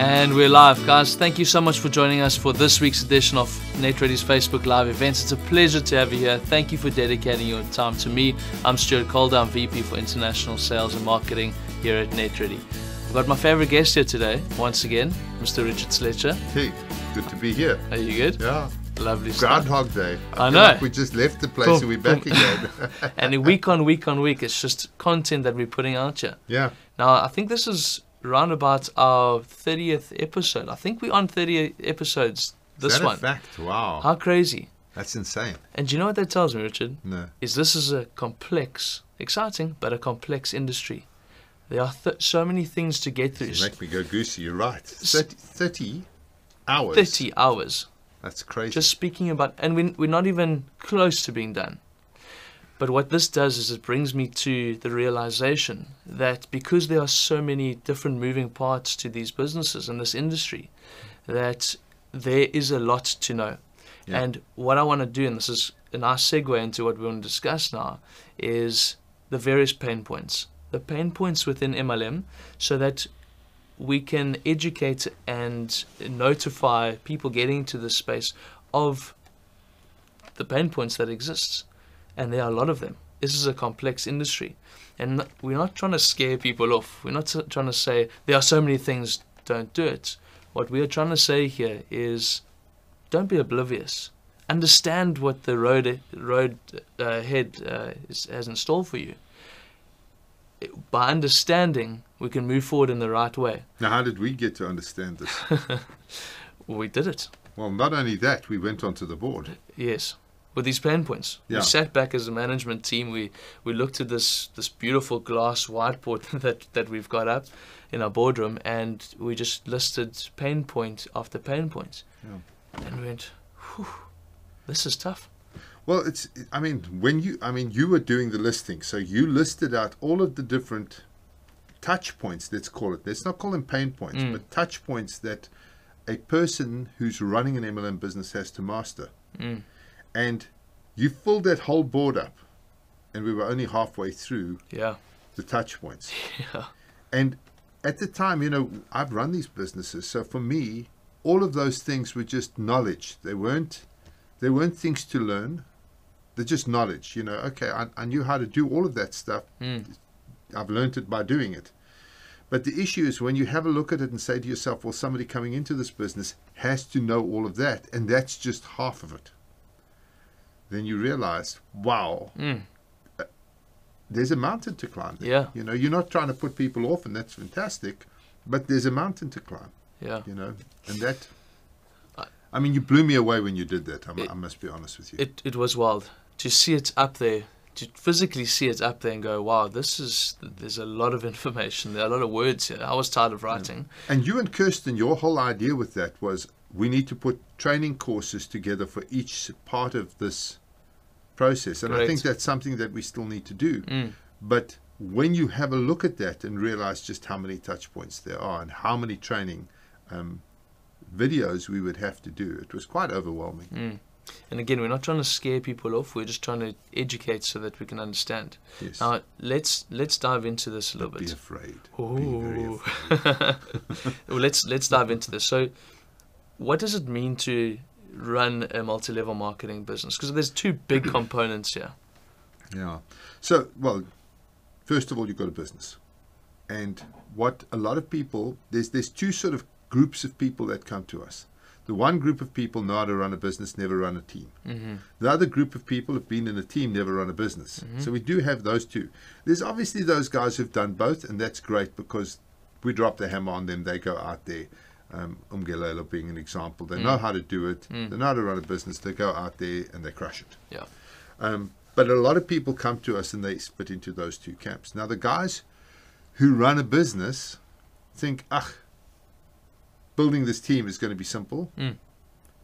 And we're live, guys. Thank you so much for joining us for this week's edition of NetReady's Facebook Live events. It's a pleasure to have you here. Thank you for dedicating your time to me. I'm Stuart Calder, I'm VP for International Sales and Marketing here at NetReady. I've got my favorite guest here today, once again, Mr. Richard Sletcher. Hey, good to be here. Are you good? Yeah. Lovely stuff. Groundhog Day. I feel know. Like we just left the place Boom, and we're back boom. again. and week on week on week, it's just content that we're putting out here. yeah. Now, I think this is round about our 30th episode. I think we're on 30 episodes this one. fact? Wow. How crazy. That's insane. And do you know what that tells me, Richard? No. Is this is a complex, exciting, but a complex industry. There are th- so many things to get through. You make me go goosey. You're right. 30, 30 hours. 30 hours That's crazy. just speaking about, and we, we're not even close to being done. But what this does is it brings me to the realization that because there are so many different moving parts to these businesses and this industry, that there is a lot to know. Yeah. And what I want to do, and this is a nice segue into what we want to discuss now, is the various pain points. The pain points within MLM so that we can educate and notify people getting into this space of the pain points that exist and there are a lot of them. This is a complex industry. And we're not trying to scare people off. We're not trying to say there are so many things don't do it. What we are trying to say here is don't be oblivious. Understand what the road road uh, ahead uh, is, has in store for you. By understanding we can move forward in the right way. Now, how did we get to understand this? we did it. Well, not only that, we went onto the board. Yes, with these pain points. Yeah. We sat back as a management team. We we looked at this this beautiful glass whiteboard that that we've got up in our boardroom, and we just listed pain point after pain point, Yeah. and we went, Whew, "This is tough." Well, it's. I mean, when you. I mean, you were doing the listing, so you listed out all of the different touch points. Let's call it. Let's not call them pain points, Mm. but touch points that a person who's running an MLM business has to master. Mm. And you filled that whole board up, and we were only halfway through Yeah, the touch points. yeah, And at the time, you know, I've run these businesses, so for me, all of those things were just knowledge. They weren't, they weren't things to learn. They're just knowledge. You know, okay, I, I knew how to do all of that stuff. mm. I've learned it by doing it. But the issue is when you have a look at it and say to yourself, well, somebody coming into this business has to know all of that, and that's just half of it. Then you realize, wow, Mm. there's a mountain to climb. There. Yeah. You know, you're not trying to put people off, and that's fantastic, but there's a mountain to climb. yeah. You know, and that. I- I mean, you blew me away when you did that. It- I must be honest with you. It it was wild to see it up there, to physically see it up there and go, "Wow, this is there's a lot of information. There are a lot of words here." I was tired of writing. And you and Kirsten, your whole idea with that was we need to put training courses together for each part of this process. And I think that's something that we still need to do. Mm. But when you have a look at that and realize just how many touch points there are and how many training um, videos we would have to do, it was quite overwhelming. Mm. And again, we're not trying to scare people off. We're just trying to educate so that we can understand. Yes. Now, let's let's dive into this a little Don't bit. afraid. Be afraid. well, let's let's dive into this. So, what does it mean to run a multi-level marketing business? Because there's two big components here. Yeah. So, well, first of all, you've got a business. And what a lot of people, there's, there's two sort of groups of people that come to us. The one group of people know how to run a business, never run a team. Mm-hmm. The other group of people have been in a team, never run a business. So we do have those two. There's obviously those guys who've done both, and that's great because we drop the hammer on them. They go out there. Um, Umgalelo being an example. They know how to do it. They know how to run a business. They go out there and they crush it. Yeah. Um, but a lot of people come to us and they split into those two camps. Now, the guys who run a business think, ah, building this team is going to be simple. Mm.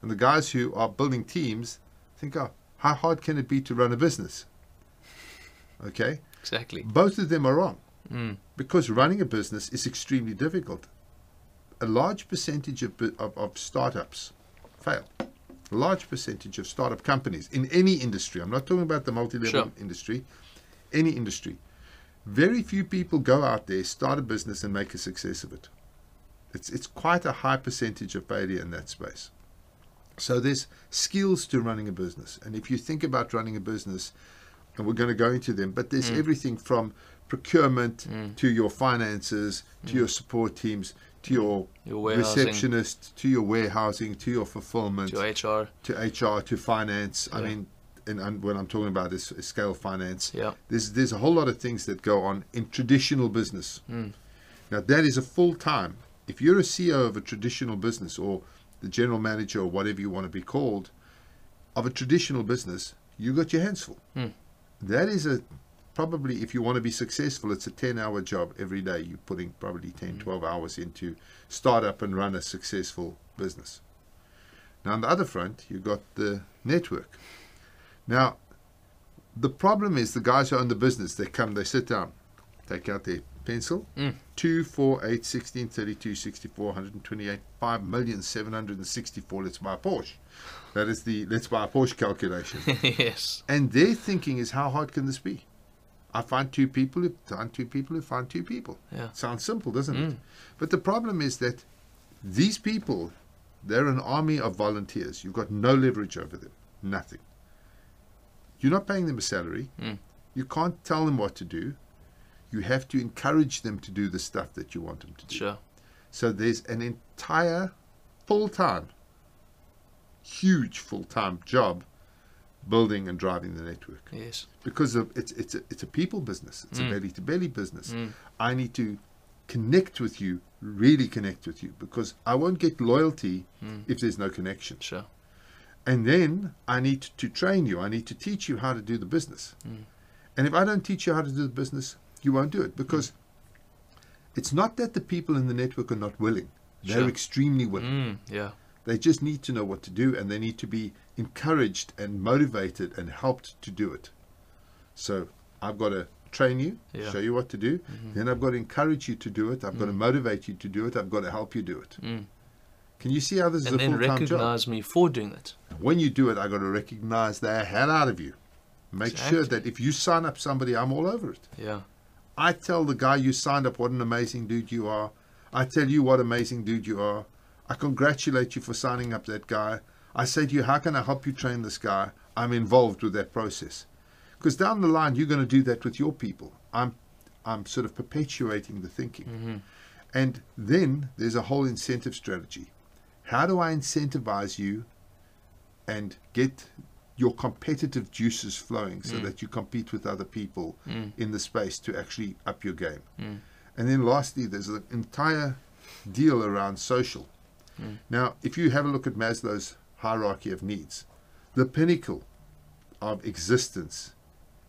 And the guys who are building teams think, oh, how hard can it be to run a business? Okay? Exactly. Both of them are wrong Mm. because running a business is extremely difficult. A large percentage of, of, of startups fail. A large percentage of startup companies in any industry, I'm not talking about the multi level Sure. industry, any industry. Very few people go out there, start a business, and make a success of it. It's it's quite a high percentage of failure in that space. So there's skills to running a business, and if you think about running a business, and we're going to go into them, but there's Mm. everything from procurement Mm. to your finances to your support teams to your Your receptionist to your warehousing to your fulfillment to HR. to HR to finance. I mean, and, and what I'm talking about is, is scale finance. Yeah. There's there's a whole lot of things that go on in traditional business. Mm. Now that is a full time. If you're a CEO of a traditional business or the general manager or whatever you want to be called of a traditional business, you got your hands full. Mm. That is a probably if you want to be successful, it's a 10 hour job every day. You're putting probably 10, 12 hours into start up and run a successful business. Now on the other front, you've got the network. Now, the problem is the guys who own the business, they come, they sit down, take out their pencil, Mm. 2, 4, 8, 16, 32, 64, 128, 5 million 764, let's buy a Porsche. That is the let's buy a Porsche calculation. yes. and their thinking is, how hard can this be? I find two people who find two people who find two people. Yeah. Sounds simple, doesn't it? Mm. But the problem is that these people, they're an army of volunteers. You've got no leverage over them, nothing. You're not paying them a salary. Mm. You can't tell them what to do. You have to encourage them to do the stuff that you want them to do. Sure. So there's an entire full time, huge full time job building and driving the network Yes. because of it's it's a, it's a people business. It's Mm. a belly to belly business. Mm. I need to connect with you, really connect with you, because I won't get loyalty Mm. if there's no connection. Sure. And then I need to train you. I need to teach you how to do the business. Mm. And if I don't teach you how to do the business, you won't do it because it's not that the people in the network are not willing. They're Sure. extremely willing. Mm. Yeah. They just need to know what to do and they need to be encouraged and motivated and helped to do it. So I've got to train you, Yeah. show you what to do. Mhm. Then I've got to encourage you to do it. I've got to Mm. motivate you to do it. I've got to help you do it. Mm. Can you see how this And is a full time job? And then recognize me for doing that. When you do it, I've got to recognize the hell out of you. Make sure that if you sign up somebody, I'm all over it. Yeah. I tell the guy you signed up what an amazing dude you are. I tell you what amazing dude you are. I congratulate you for signing up that guy. I say to you, how can I help you train this guy? I'm involved with that process. Because down the line, you're going to do that with your people. I'm, I'm sort of perpetuating the thinking. hmm And then there's a whole incentive strategy. How do I incentivize you and get your competitive juices flowing so Mm. that you compete with other people Mm. in the space to actually up your game? Mm. And then lastly, there's an entire deal around social. Mm. Now, if you have a look at Maslow's hierarchy of needs, the pinnacle of existence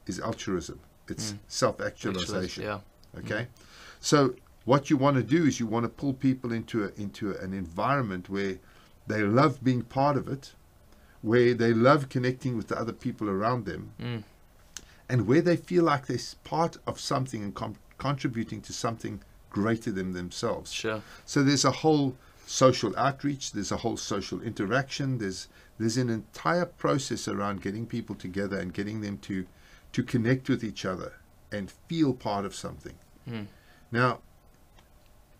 is altruism. It's Mm. self-actualization. Yeah. Okay, so what you want to do is you want to pull people into a, into an environment where they love being part of it, where they love connecting with the other people around them, Mm. and where they feel like they're part of something and com- contributing to something greater than themselves. Sure. So there's a whole social outreach, there's a whole social interaction, there's there's an entire process around getting people together and getting them to to connect with each other and feel part of something. Mm. Now,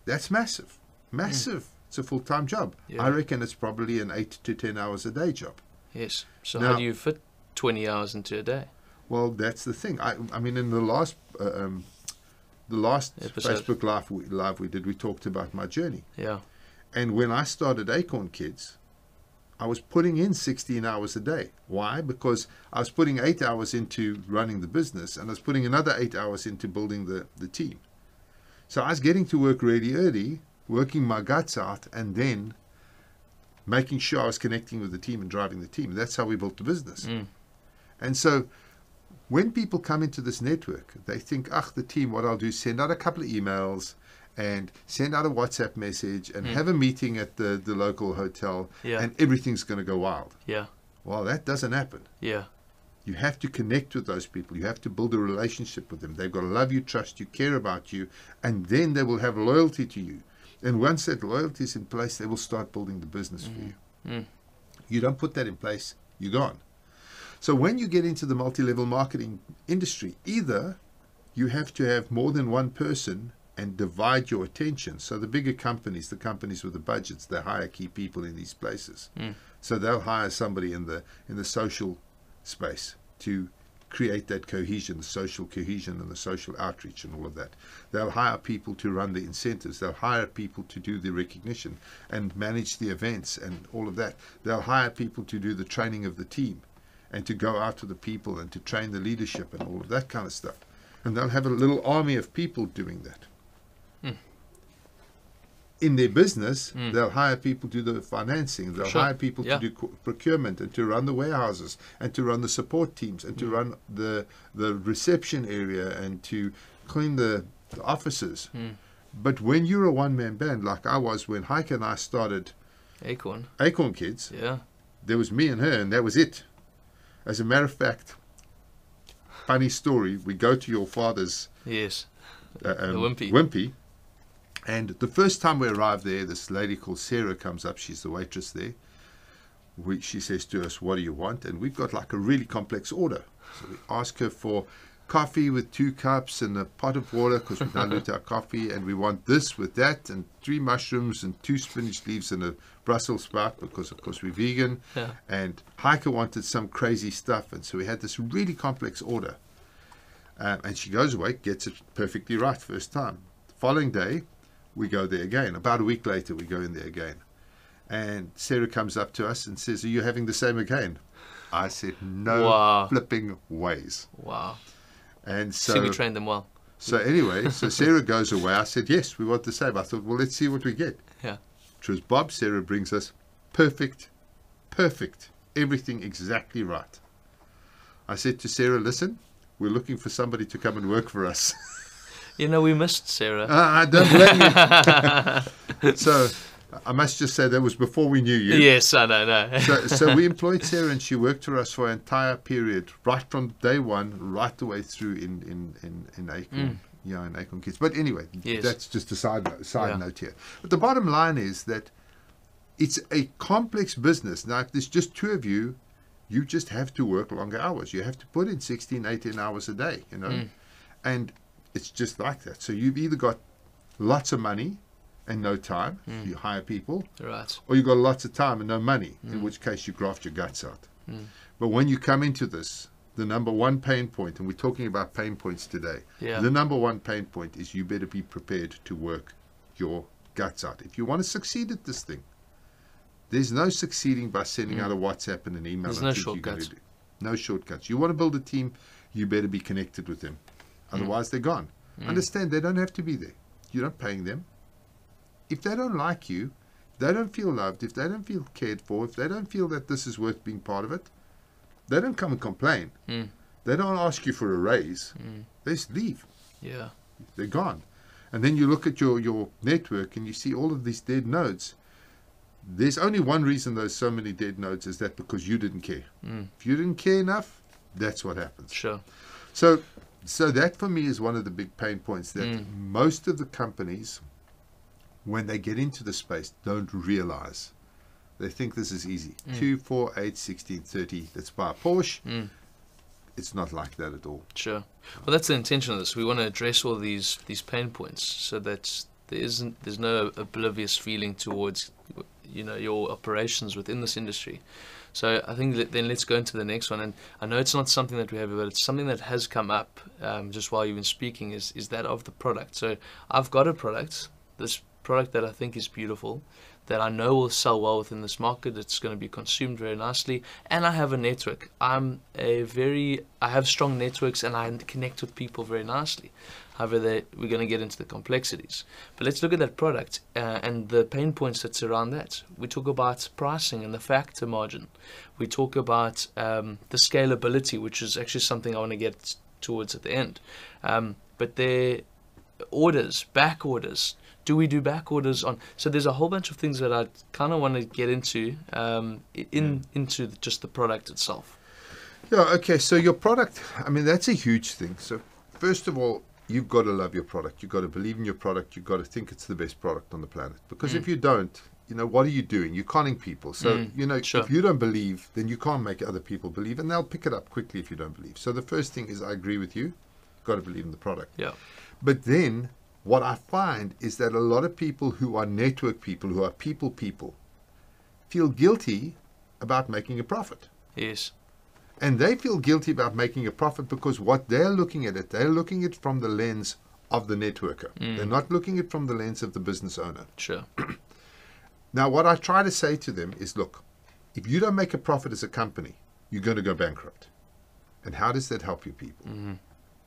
that's massive. Massive. It's a full time job. Yeah. I reckon it's probably an eight to ten hours a day job. Yes. So Now- how do you fit 20 hours into a day? Well, that's the thing. I, I mean, in the last, uh, um, the last Episode. Facebook live we, live we did, we talked about my journey. Yeah. And when I started Acorn Kids, I was putting in 16 hours a day. Why? Because I was putting eight hours into running the business, and I was putting another eight hours into building the, the team. So I was getting to work really early, working my guts out, and then making sure I was connecting with the team and driving the team. That's how we built the business. Mm. And so when people come into this network, they think, ah, the team, what I'll do send out a couple of emails and send out a WhatsApp message and Mm. have a meeting at the, the local hotel Yeah. and everything's going to go wild. Yeah. Well, that doesn't happen. Yeah. You have to connect with those people. You have to build a relationship with them. They've got to love you, trust you, care about you, and then they will have loyalty to you. And once that loyalty is in place, they will start building the business for you. Mm. You don't put that in place, you're gone. So when you get into the multi-level marketing industry, either you have to have more than one person and divide your attention. So the bigger companies, the companies with the budgets, they hire key people in these places. Mm. So they'll hire somebody in the in the social space to create that cohesion, the social cohesion and the social outreach and all of that. They'll hire people to run the incentives. They'll hire people to do the recognition and manage the events and all of that. They'll hire people to do the training of the team and to go out to the people and to train the leadership and all of that kind of stuff. And they'll have a little army of people doing that. In their business, Hmm. they'll hire people to do the financing. They'll Sure. hire people Yeah. to do co- procurement and to run the warehouses and to run the support teams and to Hmm. run the the reception area and to clean the, the offices. Hmm. But when you're a one man band like I was when Heike and I started Acorn. Acorn Kids, Yeah. there was me and her, and that was it. As a matter of fact, funny story. We go to your father's Yes. uh, um, Wimpy. Wimpy, and the first time we arrived there, this lady called Sarah comes up. She's the waitress there. We, she says to us, "What do you want?" And we've got like a really complex order. So we ask her for coffee with two cups and a pot of water because we dilute our coffee, and we want this with that, and three mushrooms and two spinach leaves and a Brussels sprout because, of course, we're vegan. Yeah. And Heike wanted some crazy stuff, and so we had this really complex order. Um, and she goes away, gets it perfectly right first time. The following day, we go there again. About a week later, we go in there again. And Sarah comes up to us and says, Are you having the same again? I said, No Wow. flipping ways. Wow. And So so, we trained them well. so anyway, so Sarah goes away. I said, Yes, we want the same. I thought, Well, let's see what we get. Yeah. Which was Bob. Sarah brings us perfect, perfect, everything exactly right. I said to Sarah, Listen, we're looking for somebody to come and work for us. You know, we missed Sarah. Ah, I don't blame you. so I must just say that was before we knew you. yes, I know, no. So, so we employed Sarah and she worked for us for an entire period, right from day one, right the way through in, in, in, in Acorn. Yeah, in Acorn Kids. But anyway, Yes. that's just a side, note- side Yeah. note here. But the bottom line is that it's a complex business. Now, if there's just two of you, you just have to work longer hours. You have to put in 16, 18 hours a day, you know? Mm. And it's just like that. So you've either got lots of money and no time, Mm. you hire people, right. or you've got lots of time and no money, Mm. in which case you graft your guts out. But when you come into this, the number one pain point, and we're talking about pain points today, Yeah. the number one pain point is you better be prepared to work your guts out. If you want to succeed at this thing, there's no succeeding by sending out a WhatsApp and an email. Mm. There's no think you're gonna shortcuts. No shortcuts. You want to build a team, you better be connected with them. Otherwise, they're gone. Understand, they don't have to be there. You're not paying them. If they don't like you, they don't feel loved, if they don't feel cared for, if they don't feel that this is worth being part of it, they don't come and complain. Mm. They don't ask you for a raise. Mm. They just leave. Yeah. They're gone. And then you look at your, your network and you see all of these dead nodes. There's only one reason there's so many dead nodes is that because you didn't care. Mm. If you didn't care enough, that's what happens. Sure. So, so that for me is one of the big pain points that Mm. most of the companies, when they get into the space, don't realize. They think this is easy. Mm. 2, 4, 8, 16, 30. Let's buy a Porsche. Mm. It's not like that at all. Sure. Well, that's the intention of this. We want to address all these these pain points so that there isn't there's no oblivious feeling towards you know your operations within this industry. So I think that then let's go into the next one. And I know it's not something that we have, but it's something that has come up um, just while you've been speaking. Is is that of the product? So I've got a product. This product that I think is beautiful, that I know will sell well within this market. It's going to be consumed very nicely, and I have a network. I'm a very I have strong networks, and I connect with people very nicely. However, we're going to get into the complexities. But let's look at that product uh, and the pain points that surround that. We talk about pricing and the factor margin. We talk about um, the scalability, which is actually something I want to get towards at the end. Um, but their orders, back orders. Do we do back orders on? So there's a whole bunch of things that I kind of want to get into um, in into the, just the product itself. Yeah, okay. So your product, I mean, that's a huge thing. So first of all, you've got to love your product. You've got to believe in your product. You've got to think it's the best product on the planet. Because if you don't, you know, what are you doing? You're conning people. So, Mm, you know, sure. if you don't believe, then you can't make other people believe, and they'll pick it up quickly if you don't believe. So the first thing is I agree with you. Got to believe in the product. Yeah. But then what I find is that a lot of people who are network people, who are people people, feel guilty about making a profit. Yes. And they feel guilty about making a profit because what they're looking at it, they're looking at it from the lens of the networker. Mm. They're not looking at it from the lens of the business owner. Sure. Now, what I try to say to them is look, if you don't make a profit as a company, you're going to go bankrupt. And how does that help your people? Mm-hmm.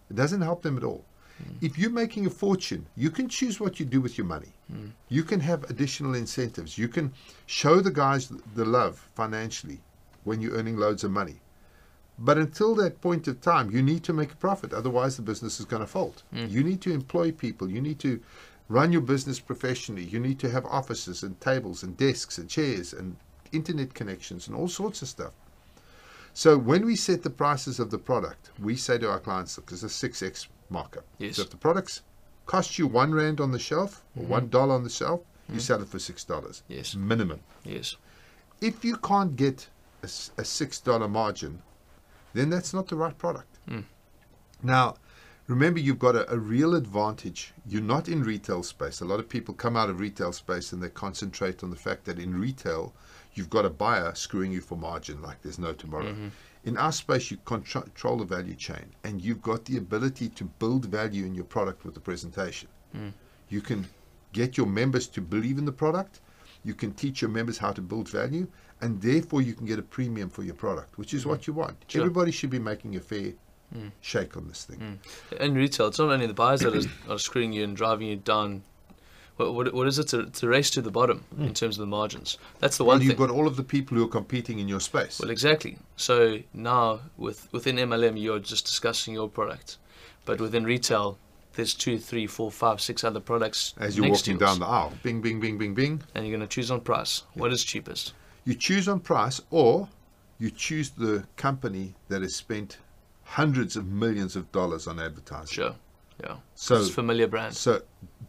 It doesn't help them at all. Mm. If you're making a fortune, you can choose what you do with your money. Mm. You can have additional incentives. You can show the guys the love financially when you're earning loads of money. But until that point of time, you need to make a profit. Otherwise, the business is going to fold. Hmm. You need to employ people. You need to run your business professionally. You need to have offices and tables and desks and chairs and internet connections and all sorts of stuff. So when we set the prices of the product, we say to our clients, look, there's a 6x markup. Yes. So if the products cost you one rand on the shelf or one hmm. dollar on the shelf, you hmm. sell it for six dollars. Yes. Minimum. Yes. If you can't get a six dollar margin, then that's not the right product. Hmm. Now, remember, you've got a, a real advantage. You're not in retail space. A lot of people come out of retail space and they concentrate on the fact that in retail, you've got a buyer screwing you for margin like there's no tomorrow. Mm-hmm. In our space, you control the value chain and you've got the ability to build value in your product with the presentation. Hmm. You can get your members to believe in the product. You can teach your members how to build value, and therefore you can get a premium for your product, which is what mm. you want. Sure. Everybody should be making a fair mm. shake on this thing. Mm. In retail, it's not only the buyers that are, are screwing you and driving you down. What, what, what is it? To, to race to the bottom in mm. terms of the margins. That's the one thing. Well, one you've thing. got all of the people who are competing in your space. Well, exactly. So now, with within MLM, you're just discussing your product, but within retail, there's two, three, four, five, six other products As you're next to walking down the aisle, bing, bing, bing, bing, bing. and you're going to choose on price. What is cheapest? You choose on price, or you choose the company that has spent hundreds of millions of dollars on advertising. Sure. Yeah. So, it's familiar brand. so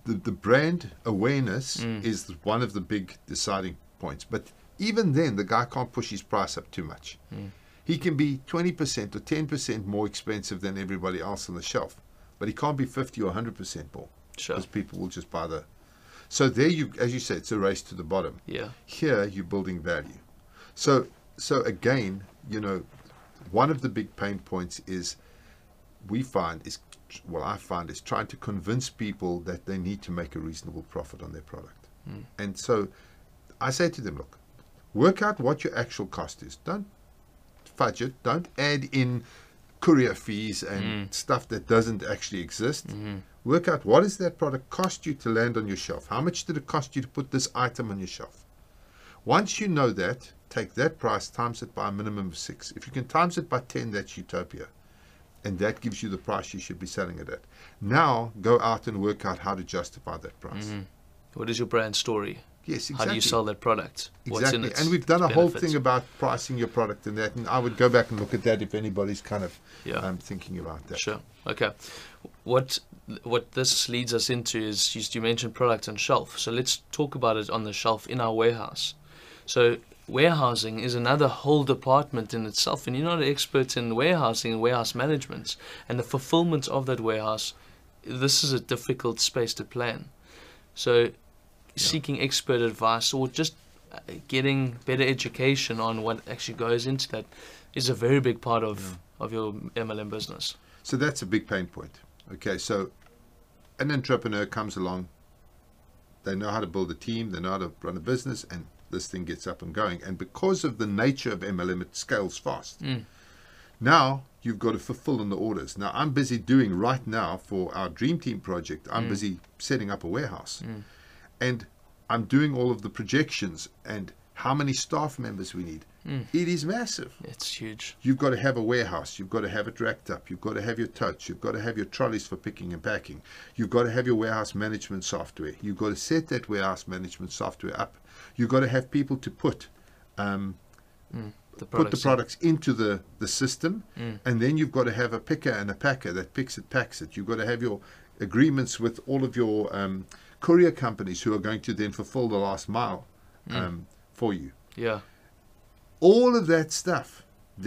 the, the brand awareness Mm. is one of the big deciding points. But even then, the guy can't push his price up too much. Mm. He can be 20% or 10% more expensive than everybody else on the shelf, but he can't be 50 or 100% more Sure. because people will just buy the. So there you, as you said, it's a race to the bottom. Yeah. Here you're building value. So so again, you know, one of the big pain points is we find is well I find is trying to convince people that they need to make a reasonable profit on their product. Hmm. And so I say to them, look, work out what your actual cost is. Don't fudge it. Don't add in courier fees and hmm. stuff that doesn't actually exist. Hmm. Work out what does that product cost you to land on your shelf? How much did it cost you to put this item on your shelf? Once you know that, take that price, times it by a minimum of six. If you can times it by 10, that's utopia. And that gives you the price you should be selling it at. Now, go out and work out how to justify that price. What is your brand story? Yes, exactly. How do you sell that product? What's in Exactly. its And we've done a whole thing about pricing your product and that. And I would go back and look at that if anybody's kind of Yeah. um, thinking about that. Sure. Okay. What what this leads us into is you, you mentioned product on shelf. So let's talk about it on the shelf in our warehouse. So warehousing is another whole department in itself, and you're not an expert in warehousing and warehouse management and the fulfillment of that warehouse. This is a difficult space to plan. So seeking expert advice or just uh, getting better education on what actually goes into that is a very big part of, of your MLM business. So that's a big pain point. Okay, so an entrepreneur comes along, they know how to build a team, they know how to run a business, and this thing gets up and going. And because of the nature of MLM, it scales fast. Mm. Now you've got to fulfill on the orders. Now I'm busy doing right now for our Dream Team project, I'm busy setting up a warehouse. And I'm doing all of the projections and how many staff members we need. It is massive. It's huge. You've got to have a warehouse. You've got to have it racked up. You've got to have your totes. You've got to have your trolleys for picking and packing. You've got to have your warehouse management software. You've got to set that warehouse management software up. You've got to have people to put um, The put the products. products into the, the system. Mm. And then you've got to have a picker and a packer that picks it, packs it. You've got to have your agreements with all of your um, courier companies who are going to then fulfill the last mile um, for you Yeah. All of that stuff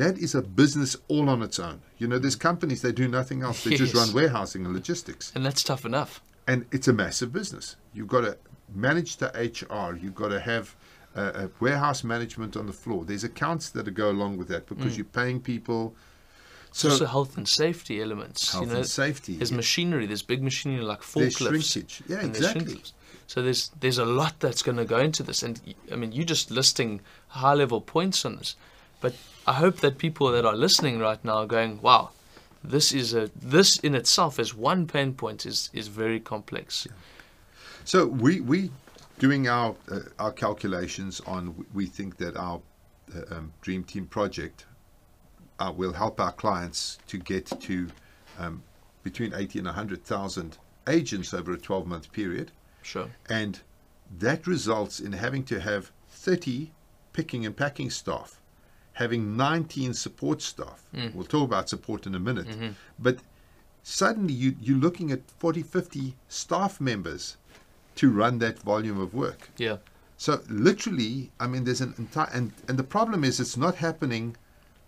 that is a business all on its own you know there's companies they do nothing else they just run warehousing and logistics And that's tough enough. and it's a massive business. You've got to manage the HR. You've got to have uh, a warehouse management on the floor. There's accounts that go along with that because Mm. you're paying people. So, So also health and safety elements. health you know, and safety. there's machinery, there's big machinery like forklifts There's shrinkage. Yeah, exactly. So there's there's a lot that's going to go into this, and I mean, you're just listing high level points on this, but I hope that people that are listening right now are going, "Wow, this is a this in itself as one pain point is is very complex." So we we doing our uh, our calculations on we think that our uh, um, dream team project uh, will help our clients to get to um, between 80 and 100,000 agents over a 12 month period Sure. and that results in having to have 30 picking and packing staff having 19 support staff Mm. we'll talk about support in a minute Mhm. but suddenly you, you're looking at 40 50 staff members to run that volume of work Yeah. so literally i mean there's an entire and, and the problem is it's not happening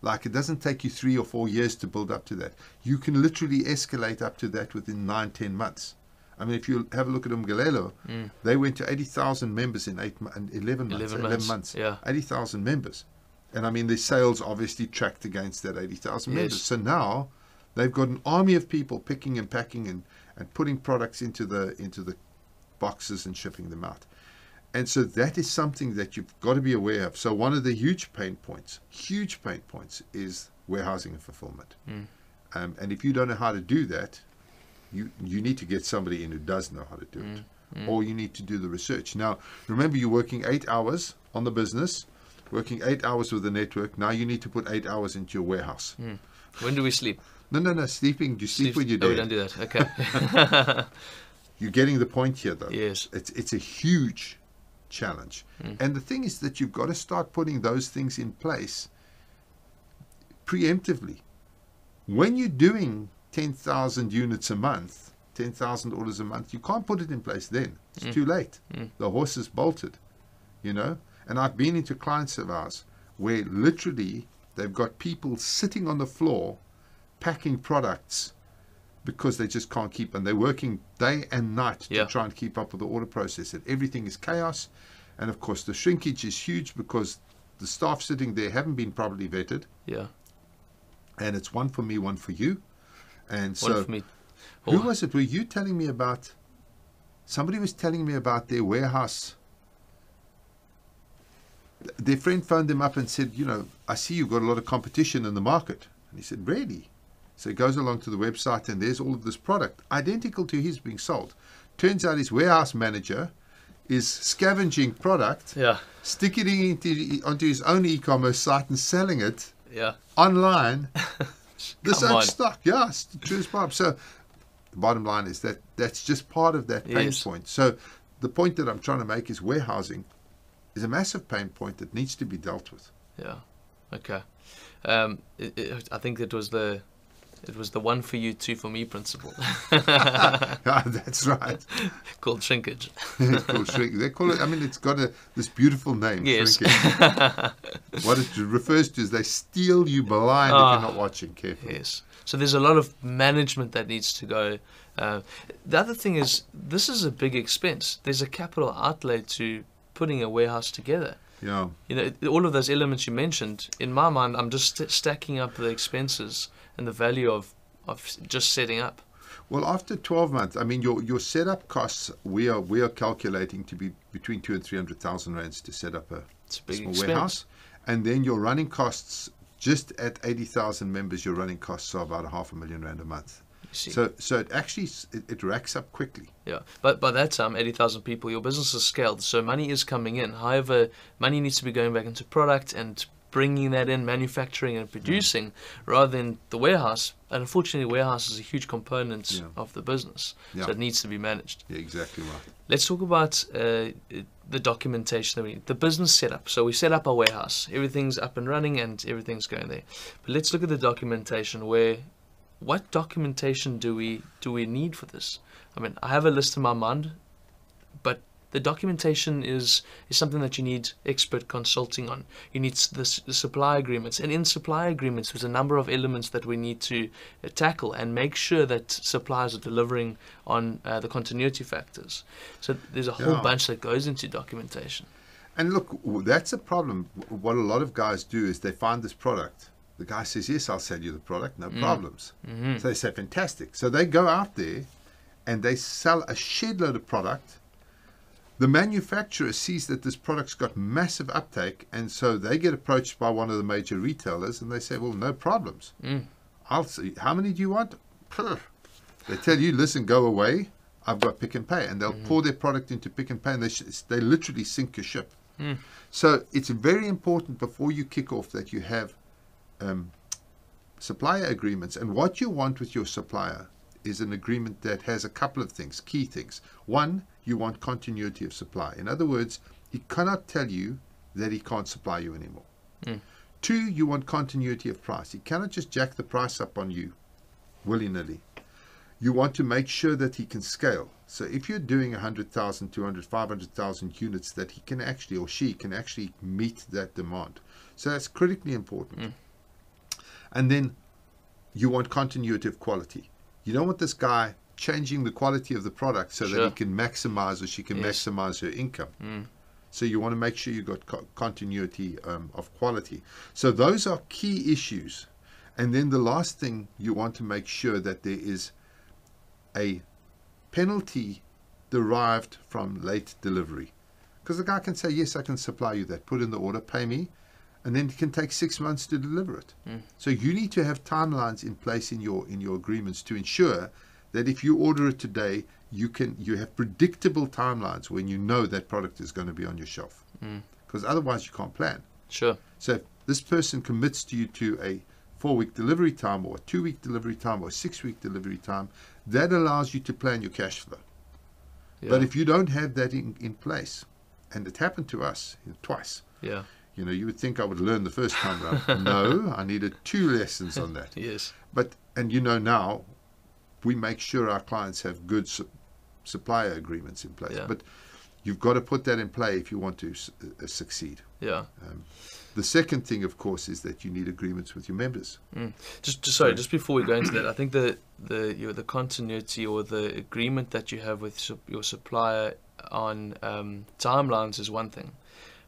like it doesn't take you three or four years to build up to that you can literally escalate up to that within nine ten months i mean if you have a look at umgalelo Mm. they went to 80,000 members in eight mo- in 11 months 11 11 months, months yeah. 80,000 members and i mean the sales obviously tracked against that 80,000 Yes. members so now they've got an army of people picking and packing and, and putting products into the into the boxes and shipping them out and so that is something that you've got to be aware of so one of the huge pain points huge pain points is warehousing and fulfillment Mm. um, and if you don't know how to do that you you need to get somebody in who does know how to do it Mm. or you need to do the research. Now, remember, you're working eight hours on the business, working eight hours with the network. Now you need to put eight hours into your warehouse. When do we sleep? No, no, no. Sleeping. Do you sleep, when you're Oh, we don't do that. Okay. You're getting the point here, though. yes. It's it's a huge challenge, Mm. and the thing is that you've got to start putting those things in place preemptively. When you're doing ten thousand units a month, ten thousand orders a month, you can't put it in place then. It's Mm. too late. Mm. The horse is bolted, you know. And I've been into clients of ours where literally they've got people sitting on the floor packing products because they just can't keep and they're working day and night Yeah. to try and keep up with the order process and everything is chaos and of course the shrinkage is huge because the staff sitting there haven't been properly vetted Yeah. and it's one for me one for you and so me. who Oh, was it were you telling me about somebody was telling me about their warehouse their friend phoned them up and said you know i see you've got a lot of competition in the market and he said really so he goes along to the website and there's all of this product identical to his being sold turns out his warehouse manager is scavenging product Yeah. sticking it into, onto his own e-commerce site and selling it Yeah. online the Come same on. stock. Yeah, it's the. So the bottom line is that that's just part of that pain Yes. point. So the point that I'm trying to make is warehousing is a massive pain point that needs to be dealt with. Yeah. Okay. Um, it, it, I think it was the it was the one for you, two for me principle Yeah, that's right. called shrinkage. Called shrink. They call it. I mean, it's got a this beautiful name. Yes. shrinkage. what it refers to is they steal you blind if Ah. you're not watching carefully. Yes. So there's a lot of management that needs to go. Uh, the other thing is this is a big expense. There's a capital outlay to putting a warehouse together. Yeah. You know, all of those elements you mentioned. In my mind, I'm just st- stacking up the expenses and the value of of just setting up. Well, after 12 months, I mean, your your setup costs we are we are calculating to be between two and three hundred thousand rands to set up a a small expense. warehouse, and then your running costs just at eighty thousand members, your running costs are about a half a million rand a month. So so it actually it, it racks up quickly. Yeah, but by that time, um, 80,000 people, your business is scaled, so money is coming in. However, money needs to be going back into product and bringing that in, manufacturing and producing, rather than the warehouse. And unfortunately, warehouse is a huge component Yeah. of the business, Yeah. so it needs to be managed. Yeah, exactly right. Let's talk about uh, the documentation that we need, the business setup. So we set up our warehouse, everything's up and running, and everything's going there. But let's look at the documentation. Where, what documentation do we do we need for this? I mean, I have a list in my mind, but the documentation is is something that you need expert consulting on. You need the, the supply agreements, and in supply agreements, there's a number of elements that we need to uh, tackle and make sure that suppliers are delivering on uh, the continuity factors. So there's a whole Yeah. bunch that goes into documentation. And look, that's a problem. What a lot of guys do is they find this product. The guy says, Yes, I'll sell you the product, no problems. Mm-hmm. So they say, Fantastic. So they go out there and they sell a shed load of product. The manufacturer sees that this product's got massive uptake, and so they get approached by one of the major retailers and they say, Well, no problems. Mm. I'll see. How many do you want? They tell you, Listen, go away. I've got Pick n Pay. And they'll pour their product into Pick n Pay, and they, sh- they literally sink your ship. So it's very important before you kick off that you have um, supplier agreements. And what you want with your supplier is an agreement that has a couple of things, key things. One, you want continuity of supply. In other words, he cannot tell you that he can't supply you anymore. Mm. Two, you want continuity of price. He cannot just jack the price up on you willy nilly. You want to make sure that he can scale. So if you're doing 100,000, 200, 500,000 units, that he can actually, or she can actually meet that demand. So that's critically important. And then you want continuity of quality. You don't want this guy changing the quality of the product so that Sure. he can maximize or she can Yes. maximize her income. Mm. So you want to make sure you've got co- continuity um, of quality. So those are key issues. And then the last thing you want to make sure that there is a penalty derived from late delivery. Because the guy can say, yes, I can supply you that, put in the order, pay me, and then it can take six months to deliver it. Mm. So you need to have timelines in place in your in your agreements to ensure that if you order it today, you can you have predictable timelines when you know that product is going to be on your shelf. Mm. Because otherwise you can't plan. Sure. So if this person commits to you to a four week delivery time or a two week delivery time or a six week delivery time, that allows you to plan your cash flow. Yeah. But if you don't have that in, in place, and it happened to us twice, yeah. you know, you would think I would learn the first time round. no, I needed two lessons on that. Yes. But, and you know now, we make sure our clients have good su- supplier agreements in place. Yeah. But you've got to put that in play if you want to s- uh, succeed. Yeah. The second thing, of course, is that you need agreements with your members. Just, just sorry, just before we go into that, I think the the your, the continuity or the agreement that you have with sup- your supplier on um, timelines is one thing,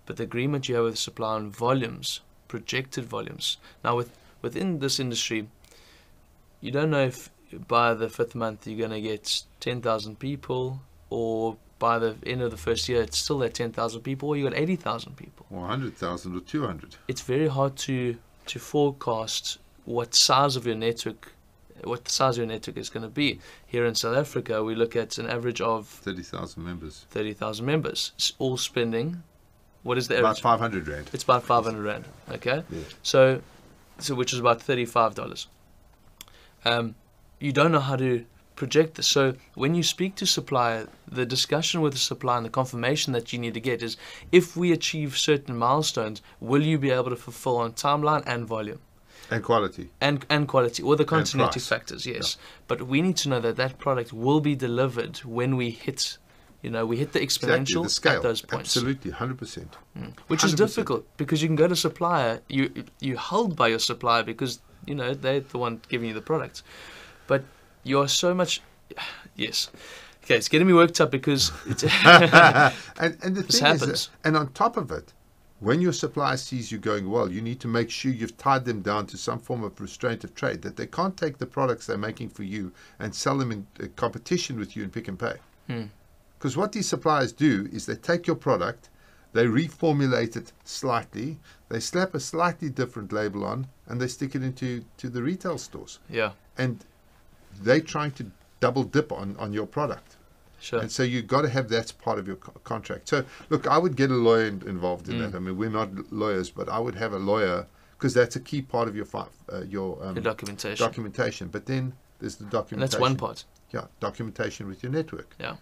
but the agreement you have with the supplier on volumes, projected volumes. Now, with within this industry, you don't know if by the fifth month you're going to get ten thousand people, or by the end of the first year it's still at ten thousand people, or you got eighty thousand people Or 100,000 or 200. it's very hard to to forecast what size of your network what the size of your network is going to be. Here in South Africa, we look at an average of 30,000 members. 30,000 members, s- all spending. What is the average? About average? 500 Rand. It's about 500 rand. Okay, Yeah. so so which is about 35 dollars. Um, you don't know how to project this. So when you speak to supplier, the discussion with the supplier and the confirmation that you need to get is if we achieve certain milestones, will you be able to fulfill on timeline and volume? And quality. and and quality or the continuity factors yes but we need to know that that product will be delivered when we hit you know we hit the exponential Exactly, the scale. at those points Absolutely, 100%. Mm. which is 100%. difficult because you can go to supplier you you held by your supplier because you know they're the one giving you the product but you are so much yes okay it's getting me worked up because it's and, and the thing is, happens. that, and on top of it, when your supplier sees you going well, you need to make sure you've tied them down to some form of restraint of trade, that they can't take the products they're making for you and sell them in uh, competition with you in Pick n Pay. Hmm. Because what these suppliers do is they take your product, they reformulate it slightly, they slap a slightly different label on, and they stick it into to the retail stores. yeah And they're trying to double dip on, on your product. sure And so you've got to have that part of your co- contract. So, look, I would get a lawyer in, involved in Mm. that. I mean, we're not lawyers, but I would have a lawyer because that's a key part of your fi- uh, your um, the documentation documentation. But then there's the and documentation. that's one part Yeah, documentation with your network. Yeah.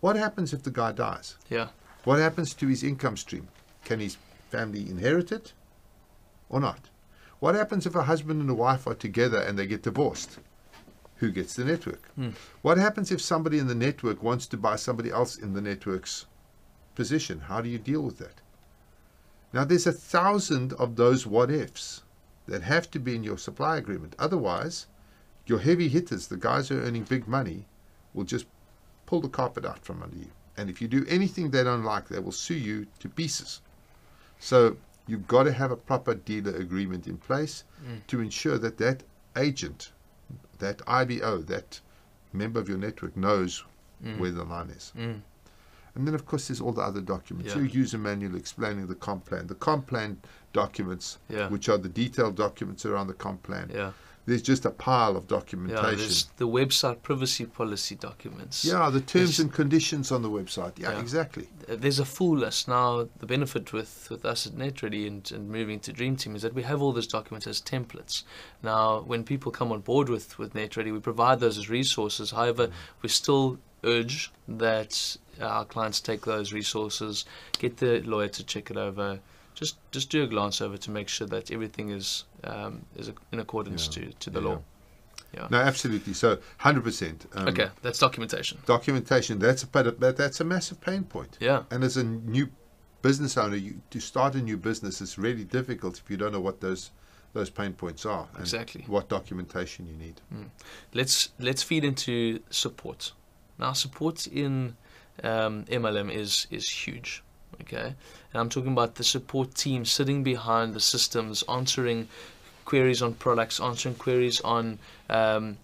What happens if the guy dies? yeah What happens to his income stream? Can his family inherit it or not? What happens if a husband and a wife are together and they get divorced? Who gets the network? Hmm. What happens if somebody in the network wants to buy somebody else in the network's position. How do you deal with that? Now, there's a thousand of those what ifs that have to be in your supply agreement. Otherwise, your heavy hitters, the guys who are earning big money, will just pull the carpet out from under you. And if you do anything they don't like, they will sue you to pieces. So you've got to have a proper dealer agreement in place Mm. to ensure that that agent, that IBO, that member of your network knows Mm. where the line is. Mm. And then, of course, there's all the other documents. Yeah. Your user manual explaining the comp plan, the comp plan documents, Yeah. which are the detailed documents around the comp plan. Yeah. There's just a pile of documentation. There's the website privacy policy documents. Yeah, the terms There's- and conditions on the website. Yeah, Yeah. exactly. There's a full list now. The benefit with, with us at NetReady and, and moving to Dream Team is that we have all those documents as templates. Now, when people come on board with with NetReady, we provide those as resources. However, we still urge that our clients take those resources, get the lawyer to check it over. Just just do a glance over to make sure that everything is um, is in accordance Yeah. to, to the Yeah. law. Yeah. No, absolutely. So, hundred percent. Um, okay, that's documentation. Documentation. That's a but, but that's a massive pain point. Yeah. And as a new business owner, you, to start a new business is really difficult if you don't know what those those pain points are and Exactly. what documentation you need. let's let's feed into support. Now, support in um, MLM is is huge. Okay, and I'm talking about the support team sitting behind the systems, answering queries on products, answering queries on um,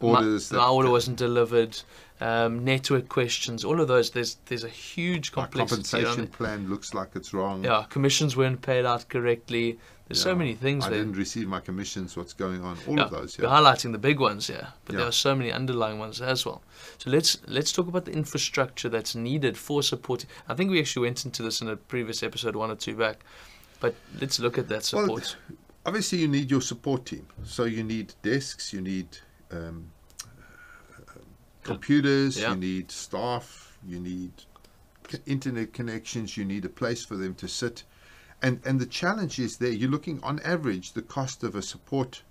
Orders My, that- my order wasn't delivered. Um, network questions, all of those. There's there's a huge complexity. on compensation plan looks like it's wrong. Yeah, commissions weren't paid out correctly. There's so many things I there. didn't receive my commissions. What's going on? All Yeah, of those. We're highlighting the big ones here, but there are so many underlying ones as well. So let's let's talk about the infrastructure that's needed for support. I think we actually went into this in a previous episode, one or two back, but let's look at that Well, support. Obviously, you need your support team. So you need desks. You need um, computers. Yeah. You need staff. You need internet connections. You need a place for them to sit. And and the challenge is there. You're looking on average, the cost of a support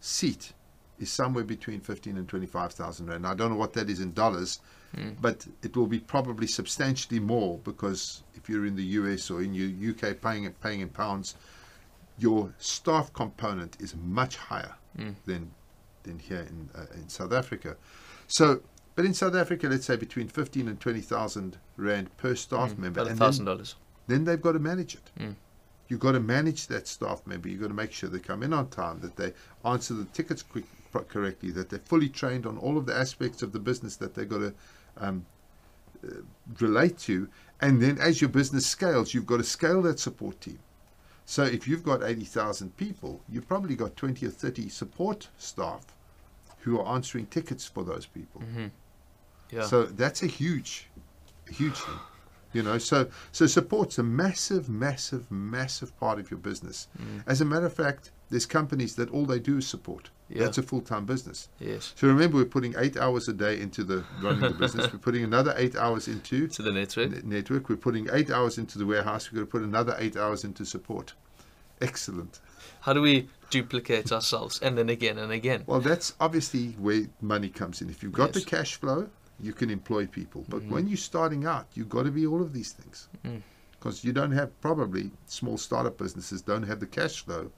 seat is somewhere between fifteen and twenty five thousand rand. I don't know what that is in dollars, Mm. but it will be probably substantially more because if you're in the US or in the UK paying it paying in pounds, your staff component is much higher Mm. than than here in uh, in South Africa. So, but in South Africa, let's say between fifteen and twenty thousand rand per staff Mm, member, about a and thousand then, dollars. then they've got to manage it. Mm. You've got to manage that staff member. You've got to make sure they come in on time, that they answer the tickets quick, correctly, that they're fully trained on all of the aspects of the business that they've got to um, uh, relate to. And then as your business scales, you've got to scale that support team. So if you've got 80,000 people, you've probably got 20 or 30 support staff who are answering tickets for those people. hmm Yeah. So that's a huge, huge thing. You know, so so support's a massive, massive, massive part of your business. Mm. As a matter of fact, there's companies that all they do is support. Yeah. That's a full-time business. yes. So remember, we're putting eight hours a day into the running the business. We're putting another eight hours into To the network. network. We're putting eight hours into the warehouse. We're going to put another eight hours into support. Excellent. How do we duplicate ourselves and then again and again? Well, that's obviously where money comes in. If you've got Yes. the cash flow, you can employ people. But Mhm. when you're starting out, you've got to be all of these things. Mm. Because you don't have, probably, small startup businesses don't have the cash flow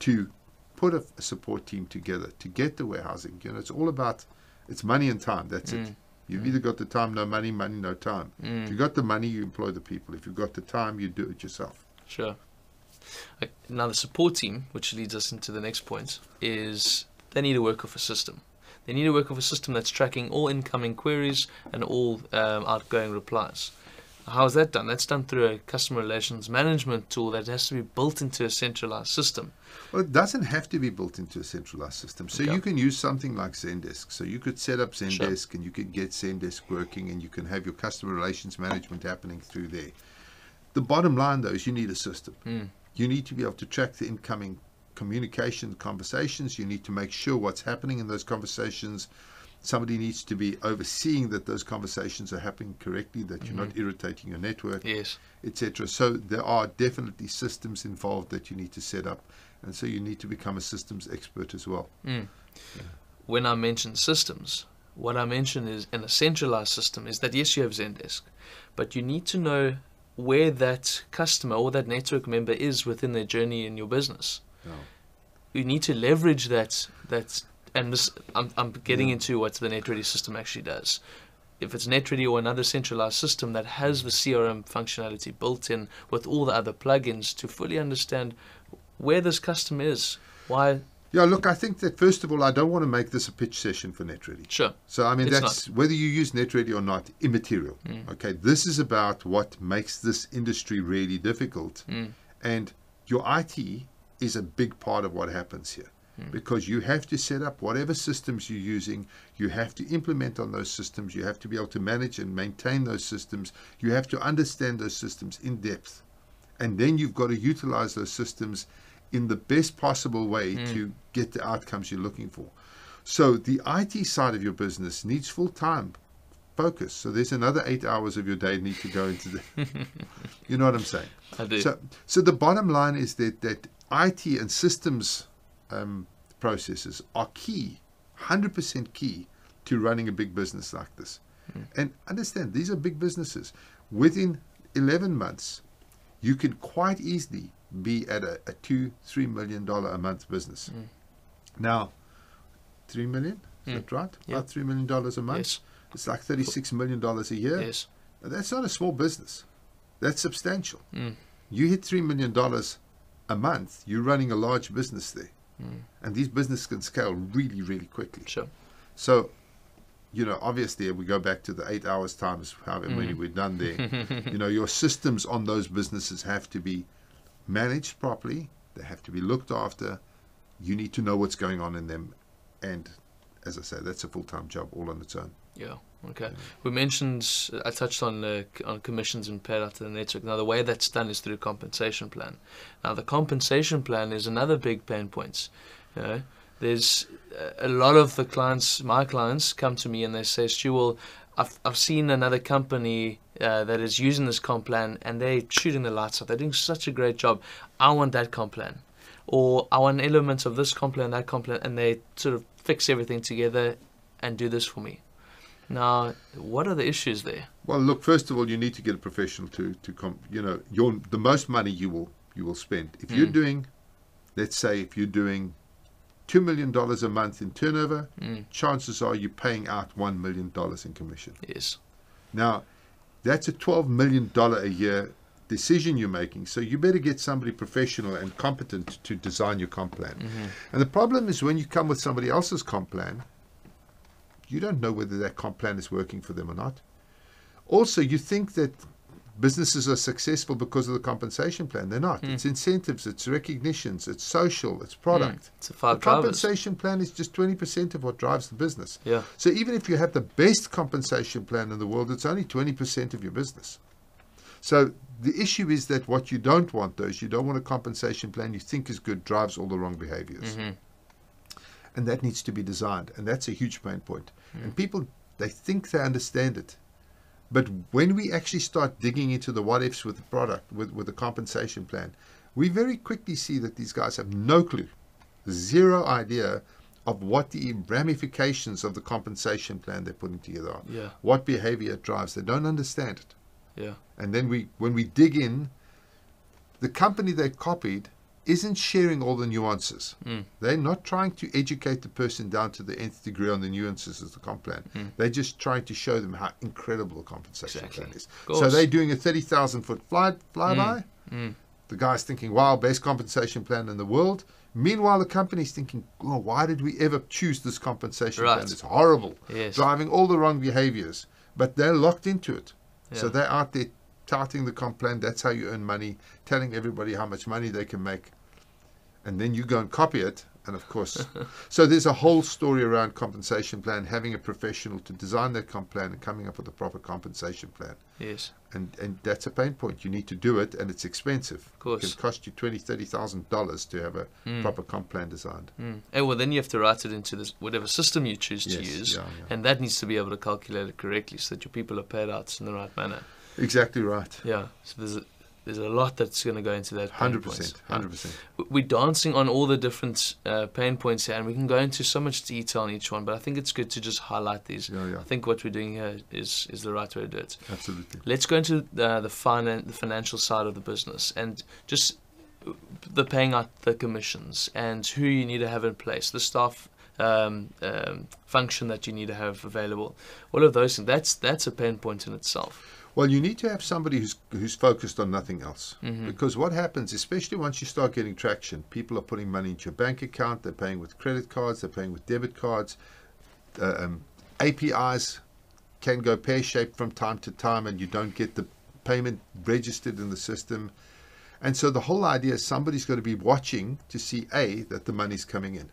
to put a, a support team together, to get the warehousing. You know, it's all about, it's money and time. That's it. Mm. You've Mm. either got the time, no money, money, no time. If Mm. you've got the money, you employ the people. If you've got the time, you do it yourself. Sure. Now, the support team, which leads us into the next point, is they need to work off a system. They need to work off a system that's tracking all incoming queries and all um, outgoing replies. How is that done? That's done through a customer relations management tool that has to be built into a centralized system. Well, it doesn't have to be built into a centralized system. So Okay. you can use something like Zendesk. So you could set up Zendesk and you could get Zendesk working and you can have your customer relations management happening through there. The bottom line, though, is you need a system. Mm. You need to be able to track the incoming communication conversations. You need to make sure what's happening in those conversations. Somebody needs to be overseeing that those conversations are happening correctly, that you're not irritating your network Yes. etc. So there are definitely systems involved that you need to set up, and so you need to become a systems expert as well. Mm. When I mention systems, what I mention is in a centralized system is that yes, you have Zendesk, but you need to know where that customer or that network member is within their journey in your business. No. You need to leverage that that and this I'm I'm getting Yeah. into what the NetReady system actually does. If it's NetReady or another centralized system that has the CRM functionality built in with all the other plugins to fully understand where this customer is, why Yeah, look, I think that first of all, I don't want to make this a pitch session for NetReady. sure. So I mean, It's that's whether you use NetReady or not, immaterial. Mm. Okay, this is about what makes this industry really difficult, Mm. and your IT is a big part of what happens here. Mm. Because you have to set up whatever systems you're using, you have to implement on those systems, you have to be able to manage and maintain those systems, you have to understand those systems in depth. And then you've got to utilize those systems in the best possible way Mm. to get the outcomes you're looking for. So the IT side of your business needs full time focus. So there's another eight hours of your day need to go into the. you know what I'm saying? I do. So, so the bottom line is that that IT and systems um, processes are key, hundred percent key to running a big business like this. Mm. And understand these are big businesses. Within eleven months, you could quite easily be at a, a two, three million dollar a month business. Mm. Now, three million is Mm. that right? Yeah. About three million dollars a month. yes. It's like thirty-six million dollars a year. Yes. That's not a small business. That's substantial. Mm. You hit three million dollars a month, you're running a large business there, Mm. and these businesses can scale really, really quickly. Sure. So, you know, obviously, if we go back to the eight hours times however many Mm. we've done there. you know, your systems on those businesses have to be managed properly. They have to be looked after. You need to know what's going on in them, and as I say, that's a full-time job all on its own. Yeah. Okay. We mentioned I touched on uh, on commissions and paid out to the network. Now the way that's done is through compensation plan. Now the compensation plan is another big pain point. You know, there's a- lot of the clients, my clients, come to me and they say, "Stu, well, I've I've seen another company uh, that is using this comp plan and they're shooting the lights out. They're doing such a great job. I want that comp plan." Or I want elements of this comp plan, that comp plan, and they sort of fix everything together and do this for me. Now, what are the issues there? Well, look. First of all, you need to get a professional to to com- you know your the most money you will you will spend if you're Mm. doing, let's say, if you're doing two million dollars a month in turnover, Mm, chances are you're paying out one million dollars in commission. yes. Now, that's a twelve million dollar a year decision you're making. So you better get somebody professional and competent to design your comp plan. hmm And the problem is when you come with somebody else's comp plan, you don't know whether that comp plan is working for them or not. Also, you think that businesses are successful because of the compensation plan. They're not. Mm. It's incentives, it's recognitions, it's social, it's product. It's a The drivers. compensation plan is just 20% of what drives the business. Yeah. So even if you have the best compensation plan in the world, it's only 20% of your business. So the issue is that what you don't want, though, is you don't want a compensation plan you think is good drives all the wrong behaviors. hmm And that needs to be designed. And that's a huge pain point. Mm. And people, they think they understand it. But when we actually start digging into the what ifs with the product, with, with the compensation plan, we very quickly see that these guys have no clue, zero idea of what the ramifications of the compensation plan they're putting together are. Yeah. What behavior it drives. They don't understand it. Yeah. And then we, when we dig in, the company they copied isn't sharing all the nuances. Mm. They're not trying to educate the person down to the nth degree on the nuances of the comp plan. Mm. They're just trying to show them how incredible the compensation Exactly. plan is. So they're doing a 30,000 foot fly, flyby. Mm. The guy's thinking, wow, best compensation plan in the world. Meanwhile, the company's thinking, oh, why did we ever choose this compensation Right. plan? It's horrible, Yes. driving all the wrong behaviors. But they're locked into it. So Yeah. they're out there touting the comp plan. That's how you earn money, telling everybody how much money they can make. And then you go and copy it. And of course, so there's a whole story around compensation plan, having a professional to design that comp plan and coming up with a proper compensation plan. Yes. And and that's a pain point. You need to do it, and it's expensive. Of course. It can cost you twenty, thirty thousand dollars to have a Mm. proper comp plan designed. Mm. And well, then you have to write it into this whatever system you choose to use, yeah, yeah. and that needs to be able to calculate it correctly so that your people are paid out in the right manner. Exactly right. Yeah. So there's a, there's a lot that's going to go into that. Hundred percent, hundred percent. we're dancing on all the different uh, pain points here, and we can go into so much detail on each one. But I think it's good to just highlight these. Yeah, yeah, I think what we're doing here is is the right way to do it. absolutely. Let's go into uh, the finan- the financial side of the business and just uh, the paying out the commissions and who you need to have in place, the staff um, um, function that you need to have available, all of those things. That's that's a pain point in itself. Well, you need to have somebody who's who's focused on nothing else. Mhm. Because what happens, especially once you start getting traction, people are putting money into your bank account. They're paying with credit cards. They're paying with debit cards. Uh, um, APIs can go pear shaped from time to time, and you don't get the payment registered in the system. And so the whole idea is somebody's got to be watching to see a that the money's coming in.